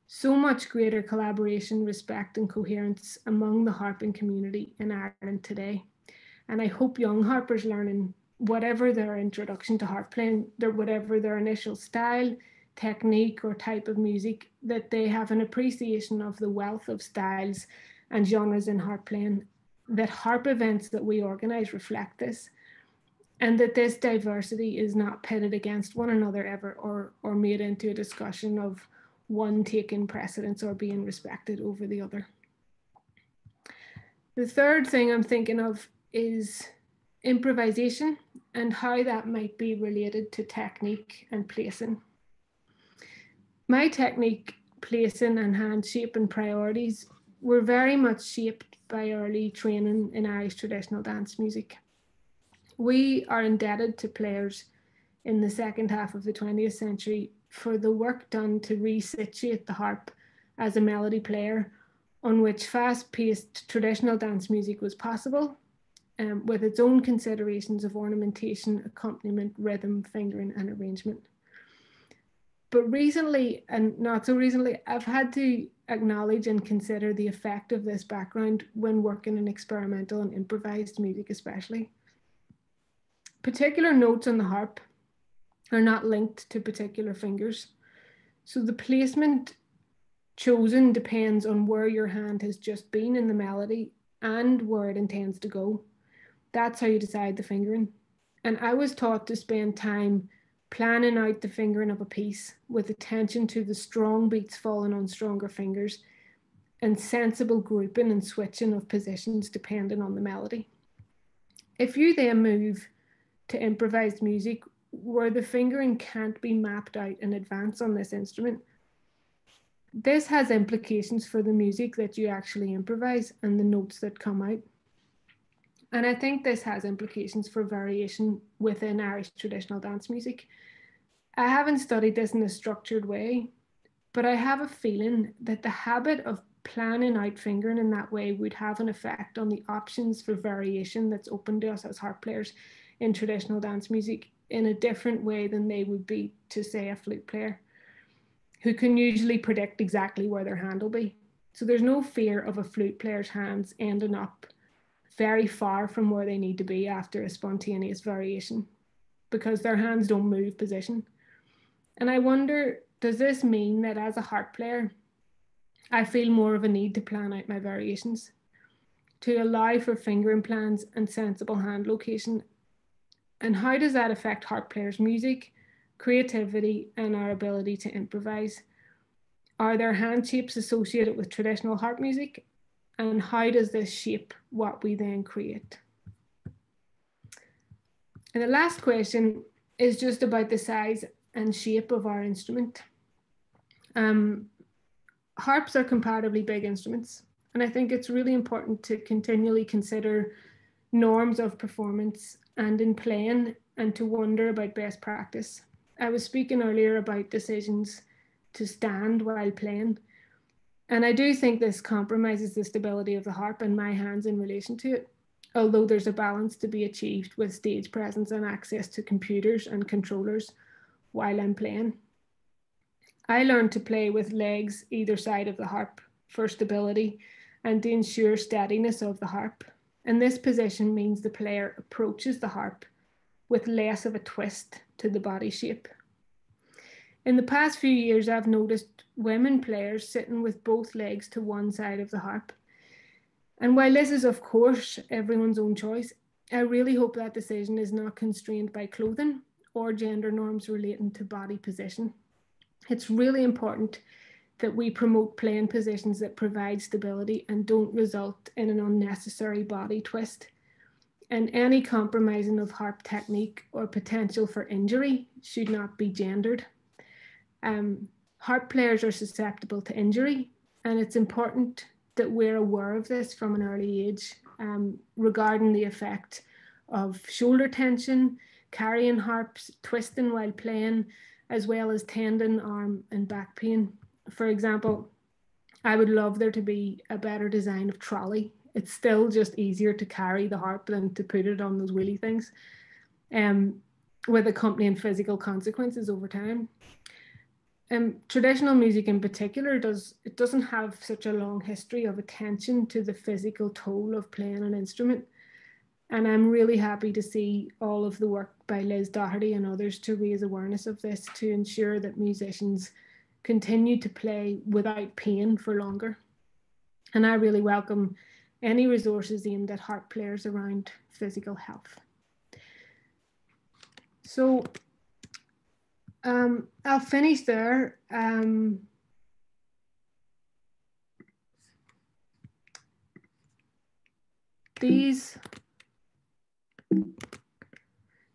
S2: so much greater collaboration, respect, and coherence among the harping community in Ireland today. And I hope young harpers learning whatever their introduction to harp playing, their whatever their initial style, technique or type of music that they have an appreciation of the wealth of styles and genres in harp playing that harp events that we organize reflect this and that this diversity is not pitted against one another ever or, or made into a discussion of one taking precedence or being respected over the other. The third thing I'm thinking of is improvisation and how that might be related to technique and placing. My technique, placing and hand shape and priorities were very much shaped by early training in Irish traditional dance music. We are indebted to players in the second half of the 20th century for the work done to resituate the harp as a melody player on which fast paced traditional dance music was possible, um, with its own considerations of ornamentation, accompaniment, rhythm, fingering, and arrangement. But recently, and not so recently, I've had to acknowledge and consider the effect of this background when working in experimental and improvised music, especially. Particular notes on the harp are not linked to particular fingers. So the placement chosen depends on where your hand has just been in the melody and where it intends to go. That's how you decide the fingering. And I was taught to spend time planning out the fingering of a piece with attention to the strong beats falling on stronger fingers and sensible grouping and switching of positions depending on the melody. If you then move to improvised music where the fingering can't be mapped out in advance on this instrument, this has implications for the music that you actually improvise and the notes that come out. And I think this has implications for variation within Irish traditional dance music. I haven't studied this in a structured way, but I have a feeling that the habit of planning out fingering in that way would have an effect on the options for variation that's open to us as harp players in traditional dance music in a different way than they would be to, say, a flute player who can usually predict exactly where their hand will be. So there's no fear of a flute player's hands ending up very far from where they need to be after a spontaneous variation because their hands don't move position. And I wonder, does this mean that as a harp player, I feel more of a need to plan out my variations, to allow for fingering plans and sensible hand location? And how does that affect harp players' music creativity, and our ability to improvise. Are there hand shapes associated with traditional harp music? And how does this shape what we then create? And the last question is just about the size and shape of our instrument. Um, harps are comparatively big instruments, and I think it's really important to continually consider norms of performance and in playing and to wonder about best practice. I was speaking earlier about decisions to stand while playing. And I do think this compromises the stability of the harp and my hands in relation to it, although there's a balance to be achieved with stage presence and access to computers and controllers while I'm playing. I learned to play with legs either side of the harp for stability and to ensure steadiness of the harp. And this position means the player approaches the harp with less of a twist to the body shape. In the past few years, I've noticed women players sitting with both legs to one side of the harp. And while this is, of course, everyone's own choice, I really hope that decision is not constrained by clothing or gender norms relating to body position. It's really important that we promote playing positions that provide stability and don't result in an unnecessary body twist and any compromising of harp technique or potential for injury should not be gendered. Um, harp players are susceptible to injury, and it's important that we're aware of this from an early age um, regarding the effect of shoulder tension, carrying harps, twisting while playing, as well as tendon, arm, and back pain. For example, I would love there to be a better design of trolley it's still just easier to carry the harp than to put it on those wheelie things, um, with accompanying physical consequences over time. Um, traditional music in particular does it doesn't have such a long history of attention to the physical toll of playing an instrument. And I'm really happy to see all of the work by Liz Doherty and others to raise awareness of this to ensure that musicians continue to play without pain for longer. And I really welcome any resources aimed at harp players around physical health. So um, I'll finish there. Um, these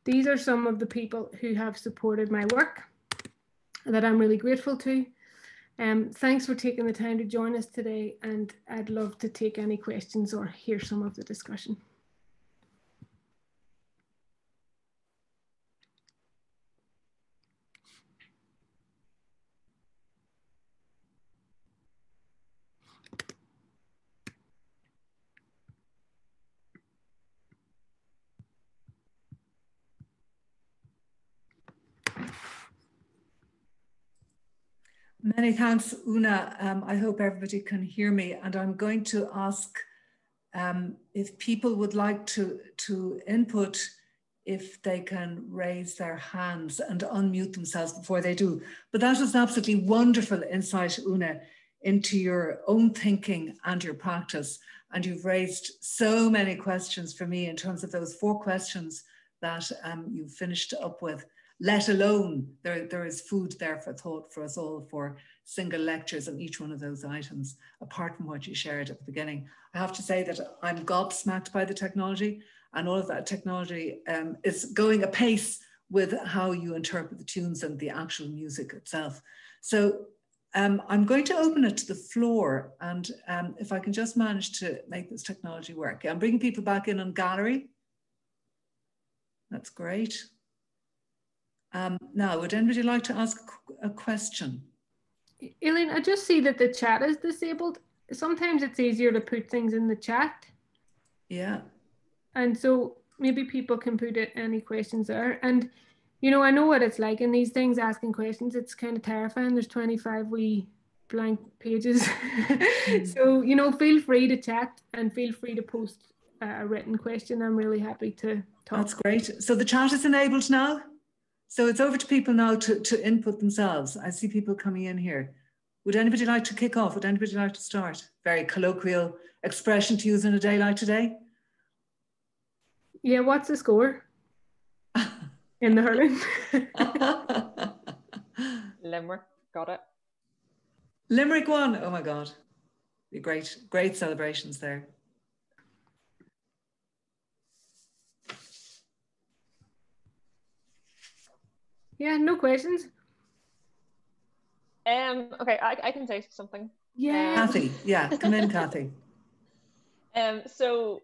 S2: these are some of the people who have supported my work that I'm really grateful to. Um, thanks for taking the time to join us today and I'd love to take any questions or hear some of the discussion.
S1: Many thanks, Una. Um, I hope everybody can hear me. And I'm going to ask um, if people would like to, to input, if they can raise their hands and unmute themselves before they do. But that was an absolutely wonderful insight, Una, into your own thinking and your practice. And you've raised so many questions for me in terms of those four questions that um, you finished up with let alone there, there is food there for thought for us all for single lectures on each one of those items, apart from what you shared at the beginning. I have to say that I'm gobsmacked by the technology and all of that technology um, is going apace with how you interpret the tunes and the actual music itself. So um, I'm going to open it to the floor and um, if I can just manage to make this technology work. I'm bringing people back in on gallery. That's great. Um, now, would anybody like to ask a question?
S2: Elaine, I just see that the chat is disabled. Sometimes it's easier to put things in the chat.
S1: Yeah.
S2: And so maybe people can put it, any questions there. And, you know, I know what it's like in these things, asking questions. It's kind of terrifying. There's 25 wee blank pages. mm. So, you know, feel free to chat and feel free to post a written question. I'm really happy to talk.
S1: That's great. So the chat is enabled now? So it's over to people now to, to input themselves. I see people coming in here. Would anybody like to kick off? Would anybody like to start? Very colloquial expression to use in a day like today.
S2: Yeah, what's the score in the hurling?
S3: Limerick, got it.
S1: Limerick won. Oh my God. Great, great celebrations there.
S2: Yeah, no questions.
S3: Um. Okay, I, I can say something.
S2: Yeah.
S1: Um, Kathy, yeah, come in, Kathy.
S3: Um. So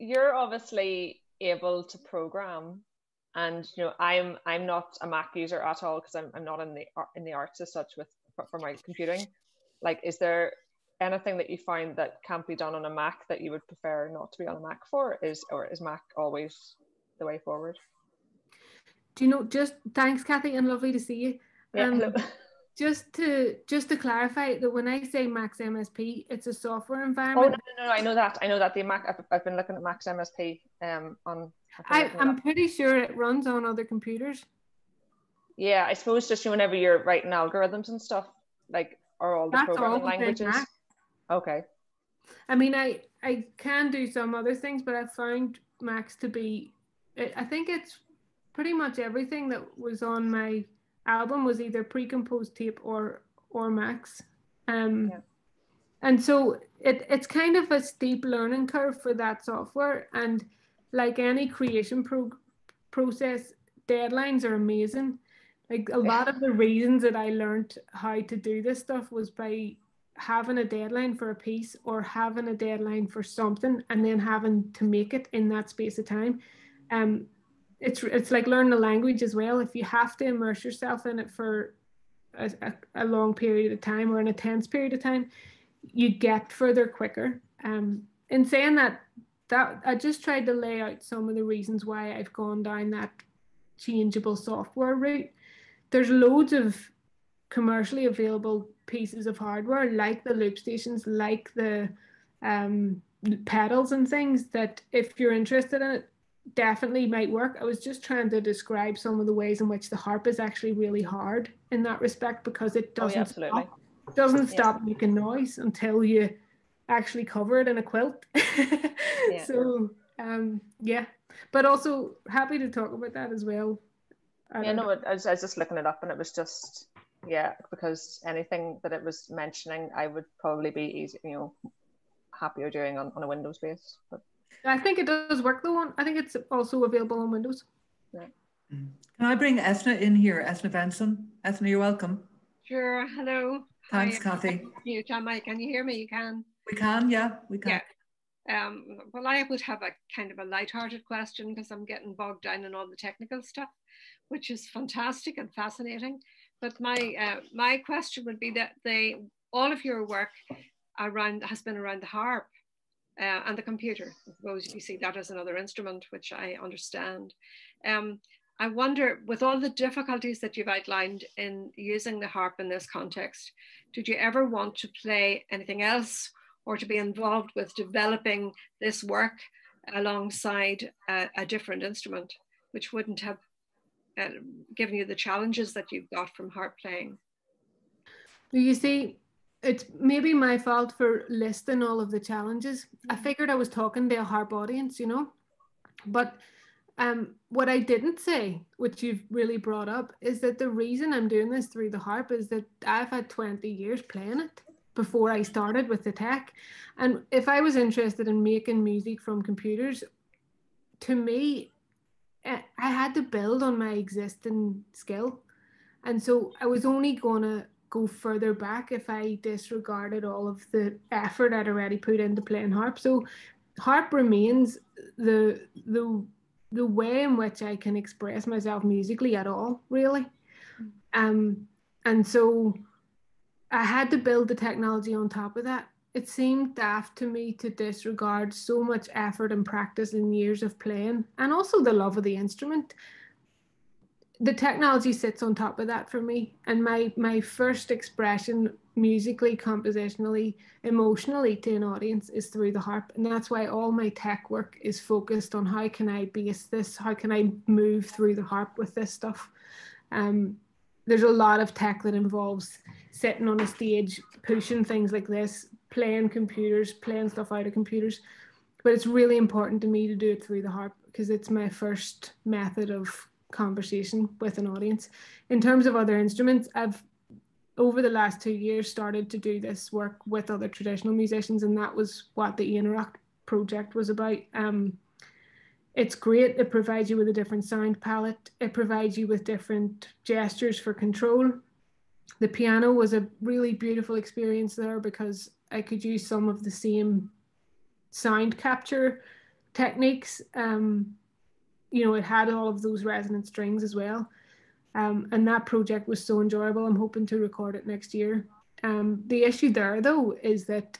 S3: you're obviously able to program, and you know I'm I'm not a Mac user at all because I'm I'm not in the in the arts as such with for my computing. Like, is there anything that you find that can't be done on a Mac that you would prefer not to be on a Mac for? Is or is Mac always the way forward?
S2: Do you know just thanks kathy and lovely to see you.
S3: Yeah,
S2: um, just to just to clarify that when i say max msp it's a software environment
S3: oh no no, no i know that. I know that. The mac i've, I've been looking at max msp um on
S2: I, i'm pretty sure it runs on other computers.
S3: Yeah i suppose just whenever you're writing algorithms and stuff like are all the That's programming all languages. Okay.
S2: I mean i i can do some other things but i found max to be i think it's pretty much everything that was on my album was either pre-composed tape or or max. Um yeah. and so it it's kind of a steep learning curve for that software. And like any creation pro- process deadlines are amazing. Like a lot of the reasons that i learned how to do this stuff was by having a deadline for a piece or having a deadline for something and then having to make it in that space of time. Um it's it's like learning a language as well. If you have to immerse yourself in it for a, a, a long period of time or an intense period of time, you get further quicker. Um, in saying that, that I just tried to lay out some of the reasons why I've gone down that changeable software route. There's loads of commercially available pieces of hardware like the loop stations, like the um, pedals and things that if you're interested in it, definitely might work. I was just trying to describe some of the ways in which the harp is actually really hard in that respect because it doesn't oh, yeah, stop, doesn't stop yeah. making noise until you actually cover it in a quilt. yeah. So um, yeah, but also happy to talk about that as well.
S3: yeah, no, I was, I was just looking it up and it was just yeah, because anything that it was mentioning, I would probably be easy, you know, happier doing on, on a Windows base. But
S2: I think it does work though. I think it's also available on Windows.
S3: Yeah.
S1: Mm. Can I bring Ethna in here? Ethna Benson. Ethna, you're welcome.
S4: Sure. Hello.
S1: Thanks, Hi. Kathy.
S4: You, John Mike, can you hear me? You can.
S1: We can, yeah, we can.
S4: Yeah. Um, well, I would have a kind of a light-hearted question because I'm getting bogged down in all the technical stuff, which is fantastic and fascinating. But my uh, my question would be that they all of your work around has been around the harp uh, and the computer. I suppose you see that as another instrument, which I understand. Um, I wonder, with all the difficulties that you've outlined in using the harp in this context, did you ever want to play anything else or to be involved with developing this work alongside a, a different instrument, which wouldn't have uh, given you the challenges that you've got from harp playing?
S2: You see, it's maybe my fault for listing all of the challenges. I mm-hmm. figured I was talking to a harp audience, you know, but um, what I didn't say, which you've really brought up, is that the reason I'm doing this through the harp is that I've had 20 years playing it before I started with the tech. And if I was interested in making music from computers, to me, eh, I had to build on my existing skill. And so I was only going to go further back if I disregarded all of the effort I'd already put into playing harp. So harp remains the the the way in which I can express myself musically at all, really. Um, and so I had to build the technology on top of that. It seemed daft to me to disregard so much effort and practice and years of playing, and also the love of the instrument the technology sits on top of that for me. And my my first expression musically compositionally emotionally to an audience is through the harp. And that's why all my tech work is focused on how can i base this how can i move through the harp with this stuff. Um, there's a lot of tech that involves sitting on a stage pushing things like this playing computers playing stuff out of computers. But it's really important to me to do it through the harp because it's my first method of conversation with an audience. In terms of other instruments, I've over the last two years started to do this work with other traditional musicians, and that was what the Anorak project was about. Um, it's great. It provides you with a different sound palette. It provides you with different gestures for control. The piano was a really beautiful experience there because I could use some of the same sound capture techniques um, you know, it had all of those resonant strings as well. Um, and that project was so enjoyable. I'm hoping to record it next year. Um, the issue there, though, is that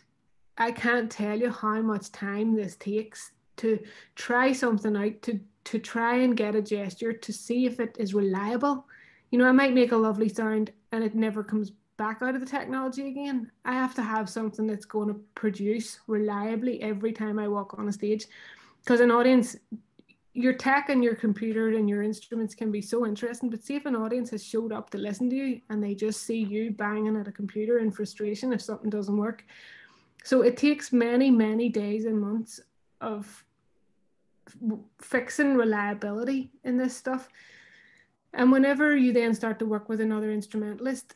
S2: I can't tell you how much time this takes to try something out, to to try and get a gesture to see if it is reliable. You know, I might make a lovely sound and it never comes back out of the technology again. I have to have something that's going to produce reliably every time I walk on a stage. Because an audience your tech and your computer and your instruments can be so interesting, but see if an audience has showed up to listen to you and they just see you banging at a computer in frustration if something doesn't work. So it takes many, many days and months of fixing reliability in this stuff. And whenever you then start to work with another instrumentalist,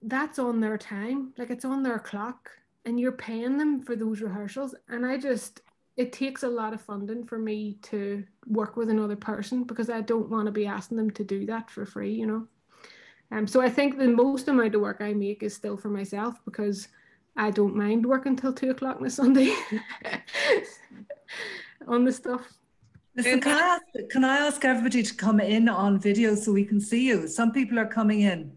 S2: that's on their time, like it's on their clock, and you're paying them for those rehearsals. And I just, it takes a lot of funding for me to work with another person because I don't want to be asking them to do that for free, you know. Um, so I think the most amount of work I make is still for myself because I don't mind working till two o'clock on a Sunday on the stuff.
S1: Listen, can I, ask, can I ask everybody to come in on video so we can see you? Some people are coming in.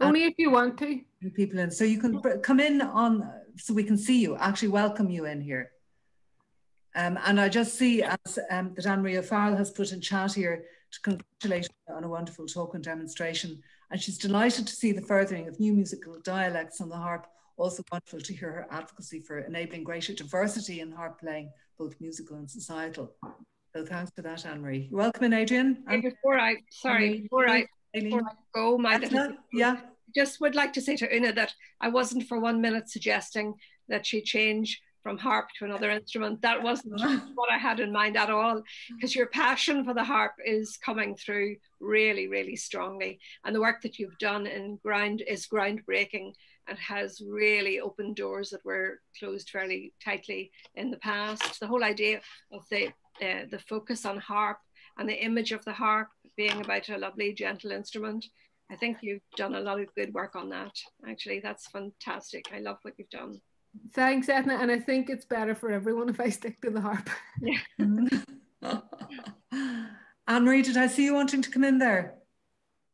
S2: Only if you want to.
S1: People in, so you can come in on so we can see you. Actually, welcome you in here. Um, and I just see as um, that Anne-Marie O'Farrell has put in chat here to congratulate her on a wonderful talk and demonstration. And she's delighted to see the furthering of new musical dialects on the harp. Also wonderful to hear her advocacy for enabling greater diversity in harp playing, both musical and societal. So thanks for that, Anne-Marie. You're welcome in, Adrian.
S4: And before I, sorry, before I, before I go, my
S1: little, yeah.
S4: just would like to say to Una that I wasn't for one minute suggesting that she change from harp to another instrument. That wasn't what I had in mind at all, because your passion for the harp is coming through really, really strongly. And the work that you've done in ground is groundbreaking and has really opened doors that were closed fairly tightly in the past. The whole idea of the uh, the focus on harp and the image of the harp being about a lovely, gentle instrument. I think you've done a lot of good work on that. Actually, that's fantastic. I love what you've done.
S2: Thanks, Edna. And I think it's better for everyone if I stick to the harp.
S4: Yeah.
S1: Anne Marie, did I see you wanting to come in there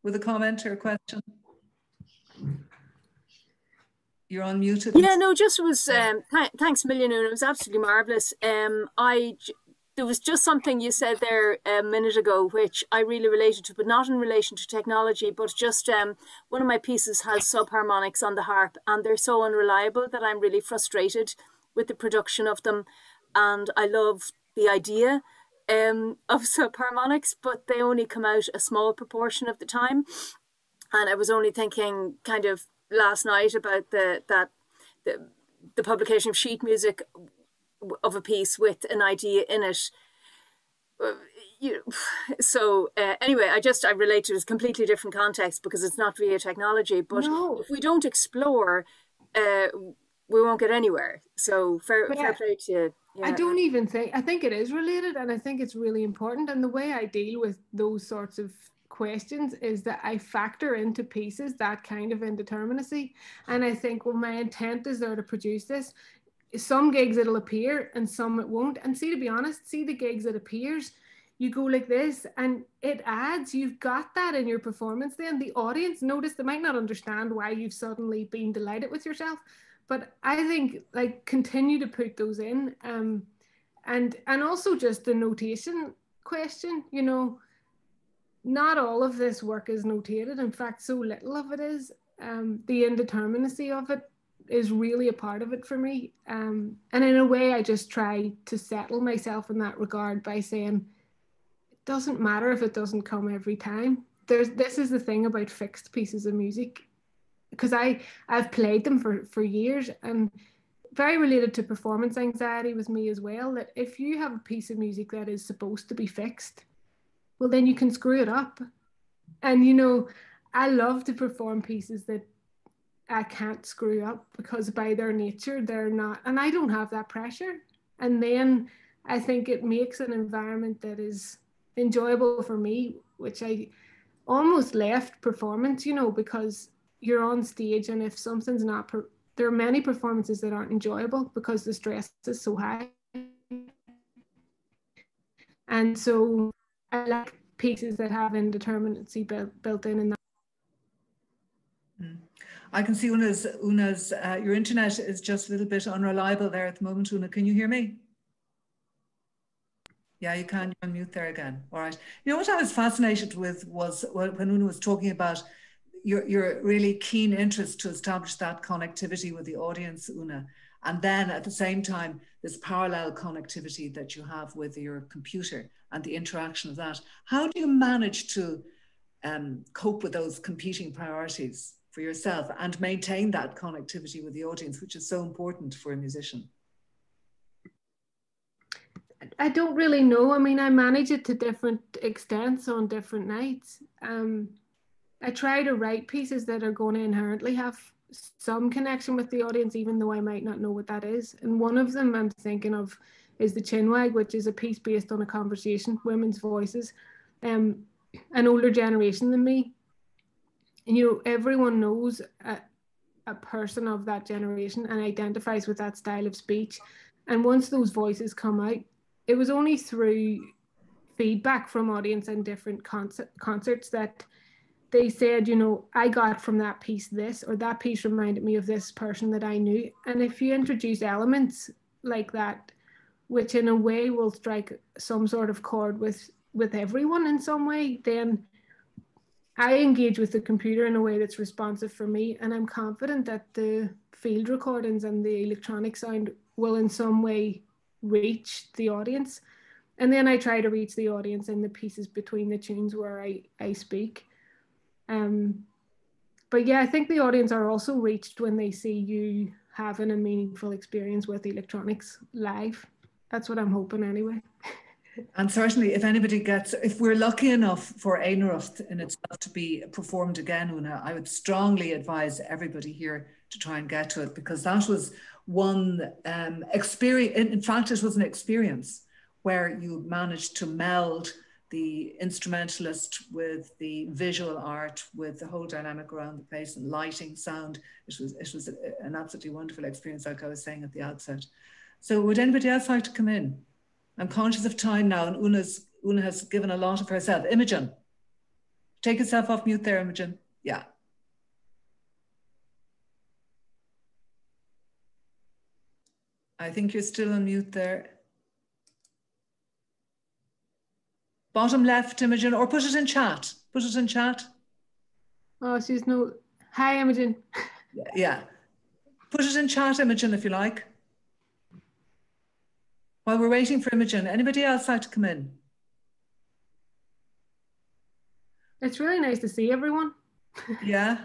S1: with a comment or a question? You're unmuted.
S5: Yeah, no, just was um, th thanks a million, It was absolutely marvelous. Um, I there was just something you said there a minute ago, which I really related to, but not in relation to technology, but just um, one of my pieces has subharmonics on the harp, and they're so unreliable that I'm really frustrated with the production of them. And I love the idea um, of subharmonics, but they only come out a small proportion of the time. And I was only thinking kind of last night about the that the the publication of sheet music of a piece with an idea in it. Uh, you, so uh, anyway, I just I relate to this completely different context because it's not via technology. But no. if we don't explore, uh, we won't get anywhere. So fair, fair play to you.
S2: Yeah. I don't even think I think it is related, and I think it's really important. And the way I deal with those sorts of questions is that I factor into pieces that kind of indeterminacy. And I think, well, my intent is there to produce this some gigs it'll appear and some it won't. And see, to be honest, see the gigs it appears, you go like this and it adds, you've got that in your performance. Then the audience notice they might not understand why you've suddenly been delighted with yourself. But I think like continue to put those in. Um and and also just the notation question, you know, not all of this work is notated. In fact, so little of it is. Um, the indeterminacy of it is really a part of it for me. Um, and in a way, I just try to settle myself in that regard by saying it doesn't matter if it doesn't come every time. There's this is the thing about fixed pieces of music because I I've played them for for years and very related to performance anxiety with me as well. That if you have a piece of music that is supposed to be fixed, well then you can screw it up. And you know, I love to perform pieces that I can't screw up because by their nature they're not and I don't have that pressure. And then I think it makes an environment that is enjoyable for me which I almost left performance you know because you're on stage and if something's not per- there are many performances that aren't enjoyable because the stress is so high. And so I like pieces that have indeterminacy built, built in that
S1: I can see Una's, Una's uh, your internet is just a little bit unreliable there at the moment. Una, can you hear me? Yeah, you can you unmute there again. All right. You know what I was fascinated with was when Una was talking about your, your really keen interest to establish that connectivity with the audience, Una. And then at the same time, this parallel connectivity that you have with your computer and the interaction of that. How do you manage to um, cope with those competing priorities? For yourself and maintain that connectivity with the audience, which is so important for a musician?
S2: I don't really know. I mean, I manage it to different extents on different nights. Um, I try to write pieces that are going to inherently have some connection with the audience, even though I might not know what that is. And one of them I'm thinking of is the Chinwag, which is a piece based on a conversation, women's voices. Um, an older generation than me you know everyone knows a, a person of that generation and identifies with that style of speech. And once those voices come out it was only through feedback from audience and different concert, concerts that they said you know i got from that piece this or that piece reminded me of this person that i knew. And if you introduce elements like that which in a way will strike some sort of chord with with everyone in some way then I engage with the computer in a way that's responsive for me, and I'm confident that the field recordings and the electronic sound will in some way reach the audience. And then I try to reach the audience in the pieces between the tunes where I, I speak. Um, but yeah, I think the audience are also reached when they see you having a meaningful experience with electronics live. That's what I'm hoping anyway.
S1: And certainly, if anybody gets, if we're lucky enough for Éineacht in itself to be performed again, Una, I would strongly advise everybody here to try and get to it because that was one um, experience. In fact, it was an experience where you managed to meld the instrumentalist with the visual art, with the whole dynamic around the place and lighting, sound. It was it was an absolutely wonderful experience, like I was saying at the outset. So, would anybody else like to come in? I'm conscious of time now, and Una's, Una has given a lot of herself. Imogen, take yourself off mute there, Imogen. Yeah. I think you're still on mute there. Bottom left, Imogen, or put it in chat. Put it in chat.
S2: Oh, she's no. Hi, Imogen.
S1: Yeah. Put it in chat, Imogen, if you like. While we're waiting for Imogen, anybody else like to come in?
S2: It's really nice to see everyone.
S1: yeah.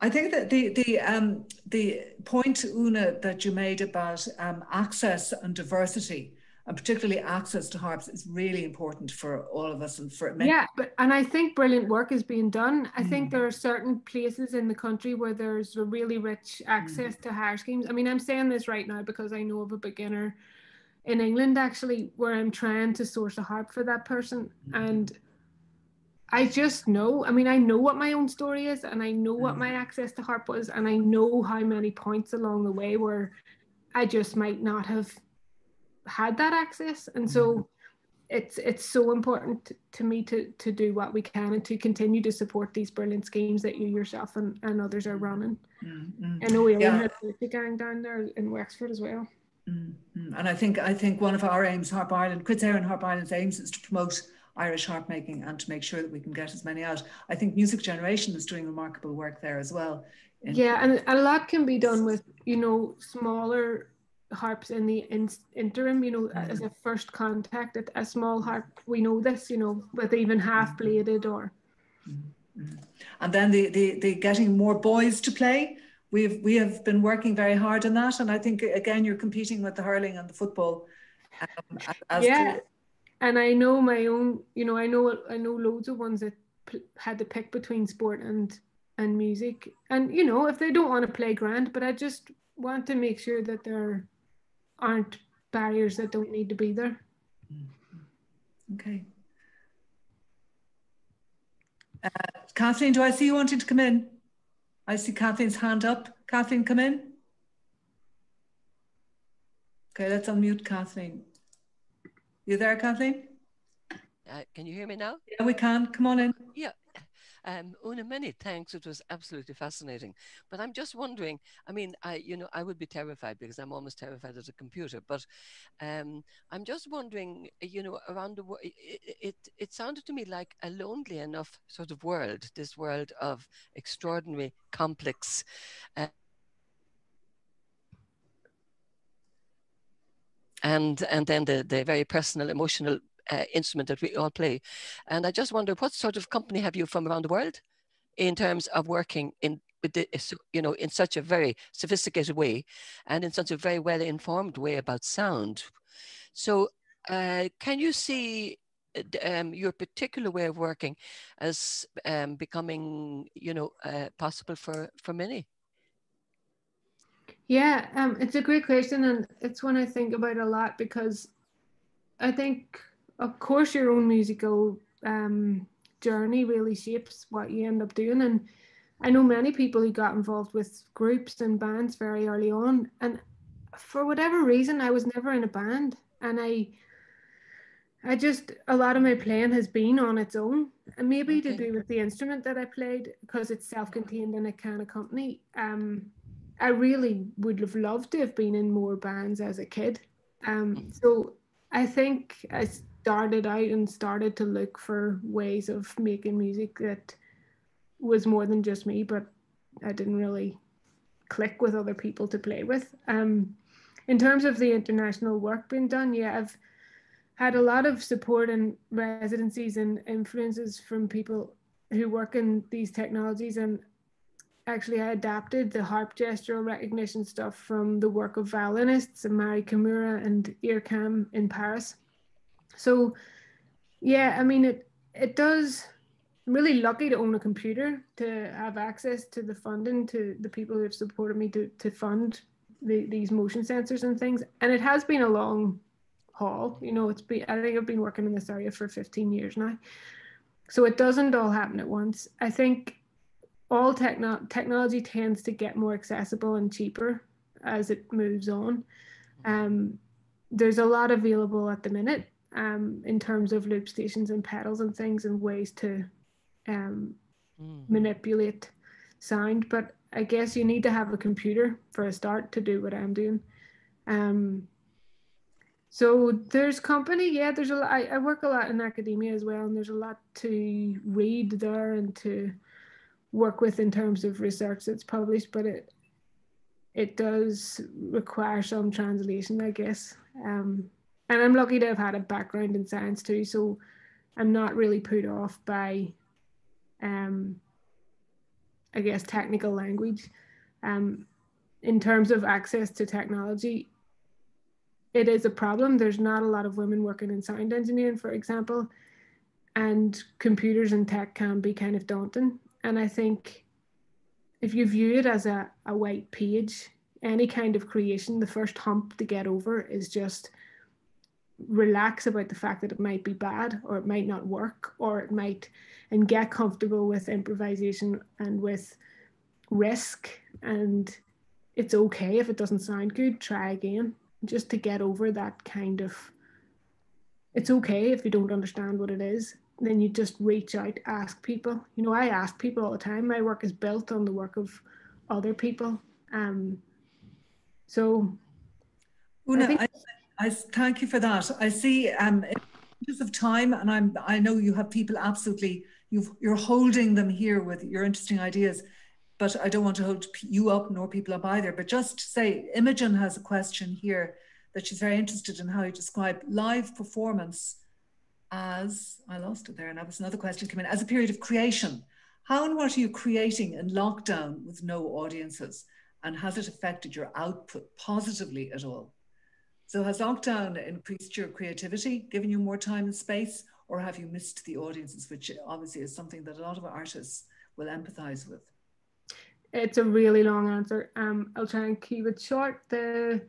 S1: I think that the the um, the point, Una, that you made about um, access and diversity and particularly access to harps is really important for all of us and for
S2: many. yeah but and i think brilliant work is being done i mm. think there are certain places in the country where there's a really rich access mm. to hire schemes i mean i'm saying this right now because i know of a beginner in england actually where i'm trying to source a harp for that person mm. and I just know, I mean, I know what my own story is and I know what my mm. access to harp was, and I know how many points along the way where I just might not have had that access and so mm-hmm. it's it's so important to me to to do what we can and to continue to support these brilliant schemes that you yourself and, and others are running mm-hmm. i know we yeah. have the gang down there in wexford as well
S1: mm-hmm. and i think i think one of our aims harp ireland Cruit Éireann harp ireland's aims is to promote Irish harp making and to make sure that we can get as many out. I think Music Generation is doing remarkable work there as well.
S2: Yeah, and a lot can be done with, you know, smaller harps in the in- interim, you know, mm-hmm. as a first contact at a small harp. We know this, you know, with even half mm-hmm. bladed or.
S1: Mm-hmm. And then the, the, the getting more boys to play. We've we have been working very hard on that, and I think again you're competing with the hurling and the football.
S2: Um, yeah, to... and I know my own. You know, I know I know loads of ones that had to pick between sport and and music, and you know, if they don't want to play grand, but I just want to make sure that they're aren't barriers that don't need to be there.
S1: Okay. Uh, Kathleen, do I see you wanting to come in? I see Kathleen's hand up. Kathleen, come in. Okay, let's unmute Kathleen. You there, Kathleen?
S6: Uh, can you hear me now?
S1: Yeah, we can. Come on in.
S6: Yeah. Um, Una, many thanks. It was absolutely fascinating. But I'm just wondering. I mean, I you know I would be terrified because I'm almost terrified at a computer. But um, I'm just wondering. You know, around the world, it, it, it sounded to me like a lonely enough sort of world. This world of extraordinary, complex. Uh, and and then the, the very personal emotional uh, instrument that we all play. And I just wonder, what sort of company have you from around the world in terms of working in you know, in such a very sophisticated way and in such a very well informed way about sound. So, uh, can you see uh, um, your particular way of working as um, becoming, you know, uh, possible for for many?
S2: Yeah, um, it's a great question, and it's one I think about a lot because I think of course your own musical um, journey really shapes what you end up doing. And i know many people who got involved with groups and bands very early on. And for whatever reason i was never in a band. And i i just a lot of my playing has been on its own. And maybe okay. to do with the instrument that i played because it's self-contained and it can accompany. Um i really would have loved to have been in more bands as a kid. Um mm. so i think I started out and started to look for ways of making music that was more than just me, but I didn't really click with other people to play with. Um, in terms of the international work being done, yeah, I've had a lot of support and residencies and influences from people who work in these technologies and actually I adapted the harp gestural recognition stuff from the work of violinists and Mari Kimura and IRCAM in Paris. So yeah, I mean it it does I'm really lucky to own a computer to have access to the funding to the people who have supported me to to fund the, these motion sensors and things. And it has been a long haul. You know, it's been I think I've been working in this area for 15 years now. So it doesn't all happen at once. I think all techno- technology tends to get more accessible and cheaper as it moves on. Um, there's a lot available at the minute um, in terms of loop stations and pedals and things and ways to um, mm. manipulate sound. But I guess you need to have a computer for a start to do what I'm doing. Um, so there's company, yeah. There's a lot. I, I work a lot in academia as well, and there's a lot to read there and to work with in terms of research that's published, but it it does require some translation, I guess. Um, and I'm lucky to have had a background in science too, so I'm not really put off by, um, I guess, technical language. Um, in terms of access to technology, it is a problem. There's not a lot of women working in sound engineering, for example, and computers and tech can be kind of daunting. And I think if you view it as a, a white page, any kind of creation, the first hump to get over is just relax about the fact that it might be bad or it might not work or it might and get comfortable with improvisation and with risk and it's okay if it doesn't sound good try again just to get over that kind of it's okay if you don't understand what it is then you just reach out, ask people. You know, I ask people all the time. My work is built on the work of other people. Um, so,
S1: Una, I, think- I, I, thank you for that. I see um, in of time, and I'm I know you have people absolutely you you're holding them here with your interesting ideas, but I don't want to hold you up nor people up either. But just say, Imogen has a question here that she's very interested in how you describe live performance as I lost it there, and that was another question came in as a period of creation. How and what are you creating in lockdown with no audiences? And has it affected your output positively at all? So, has lockdown increased your creativity, given you more time and space, or have you missed the audiences, which obviously is something that a lot of artists will empathize with?
S2: It's a really long answer. Um, I'll try and keep it short. The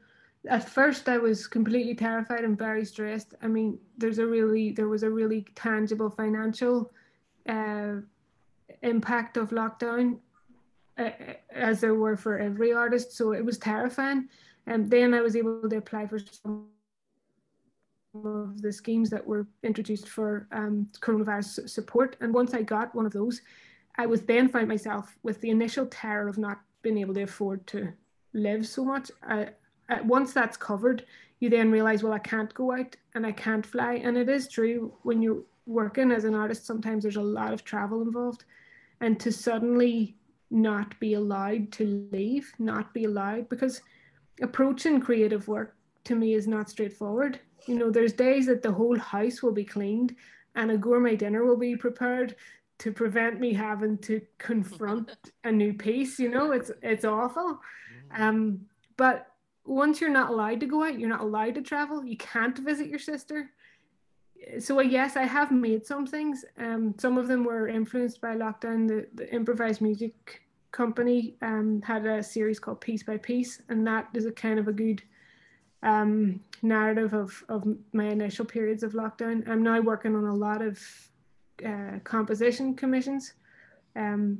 S2: at first I was completely terrified and very stressed. I mean, there's a really there was a really tangible financial uh, impact of lockdown, uh, as there were for every artist. So it was terrifying. And then I was able to apply for some of the schemes that were introduced for um, coronavirus support. And once I got one of those, I was then found myself with the initial terror of not being able to afford to live so much. I, uh, once that's covered, you then realize, well, I can't go out and I can't fly. And it is true when you're working as an artist, sometimes there's a lot of travel involved. And to suddenly not be allowed to leave, not be allowed, because approaching creative work to me is not straightforward. You know, there's days that the whole house will be cleaned and a gourmet dinner will be prepared to prevent me having to confront a new piece. You know, it's it's awful. Mm. Um, but once you're not allowed to go out, you're not allowed to travel, you can't visit your sister. So yes, I have made some things. Um, some of them were influenced by lockdown. The, the improvised music company um, had a series called Piece by Piece, and that is a kind of a good um, narrative of, of my initial periods of lockdown. I'm now working on a lot of uh, composition commissions. Um,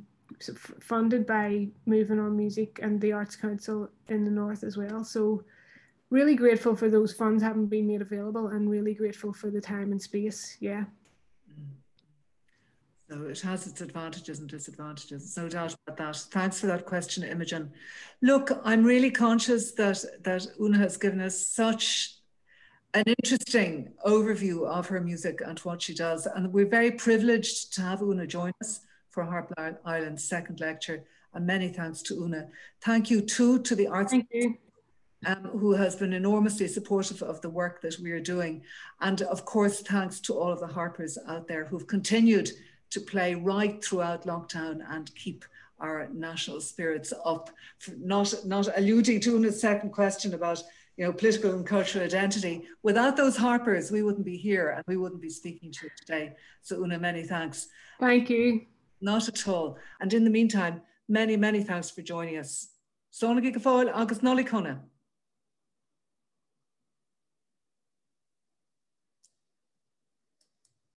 S2: funded by Moving On Music and the Arts Council in the North as well. So really grateful for those funds having been made available and really grateful for the time and space. Yeah.
S1: So it has its advantages and disadvantages, no doubt about that. Thanks for that question, Imogen. Look, I'm really conscious that that Una has given us such an interesting overview of her music and what she does, and we're very privileged to have Una join us for Harp Ireland's second lecture. And many thanks to Una. Thank you too to the Arts um, who has been enormously supportive of the work that we are doing. And of course, thanks to all of the harpers out there who've continued to play right throughout lockdown and keep our national spirits up. Not, not alluding to the second question about you know, political and cultural identity. Without those Harpers, we wouldn't be here and we wouldn't be speaking to you today. So Una, many thanks.
S2: Thank you.
S1: Not at all. And in the meantime, many, many thanks for joining us. Sona Gigafol, August Nolikona.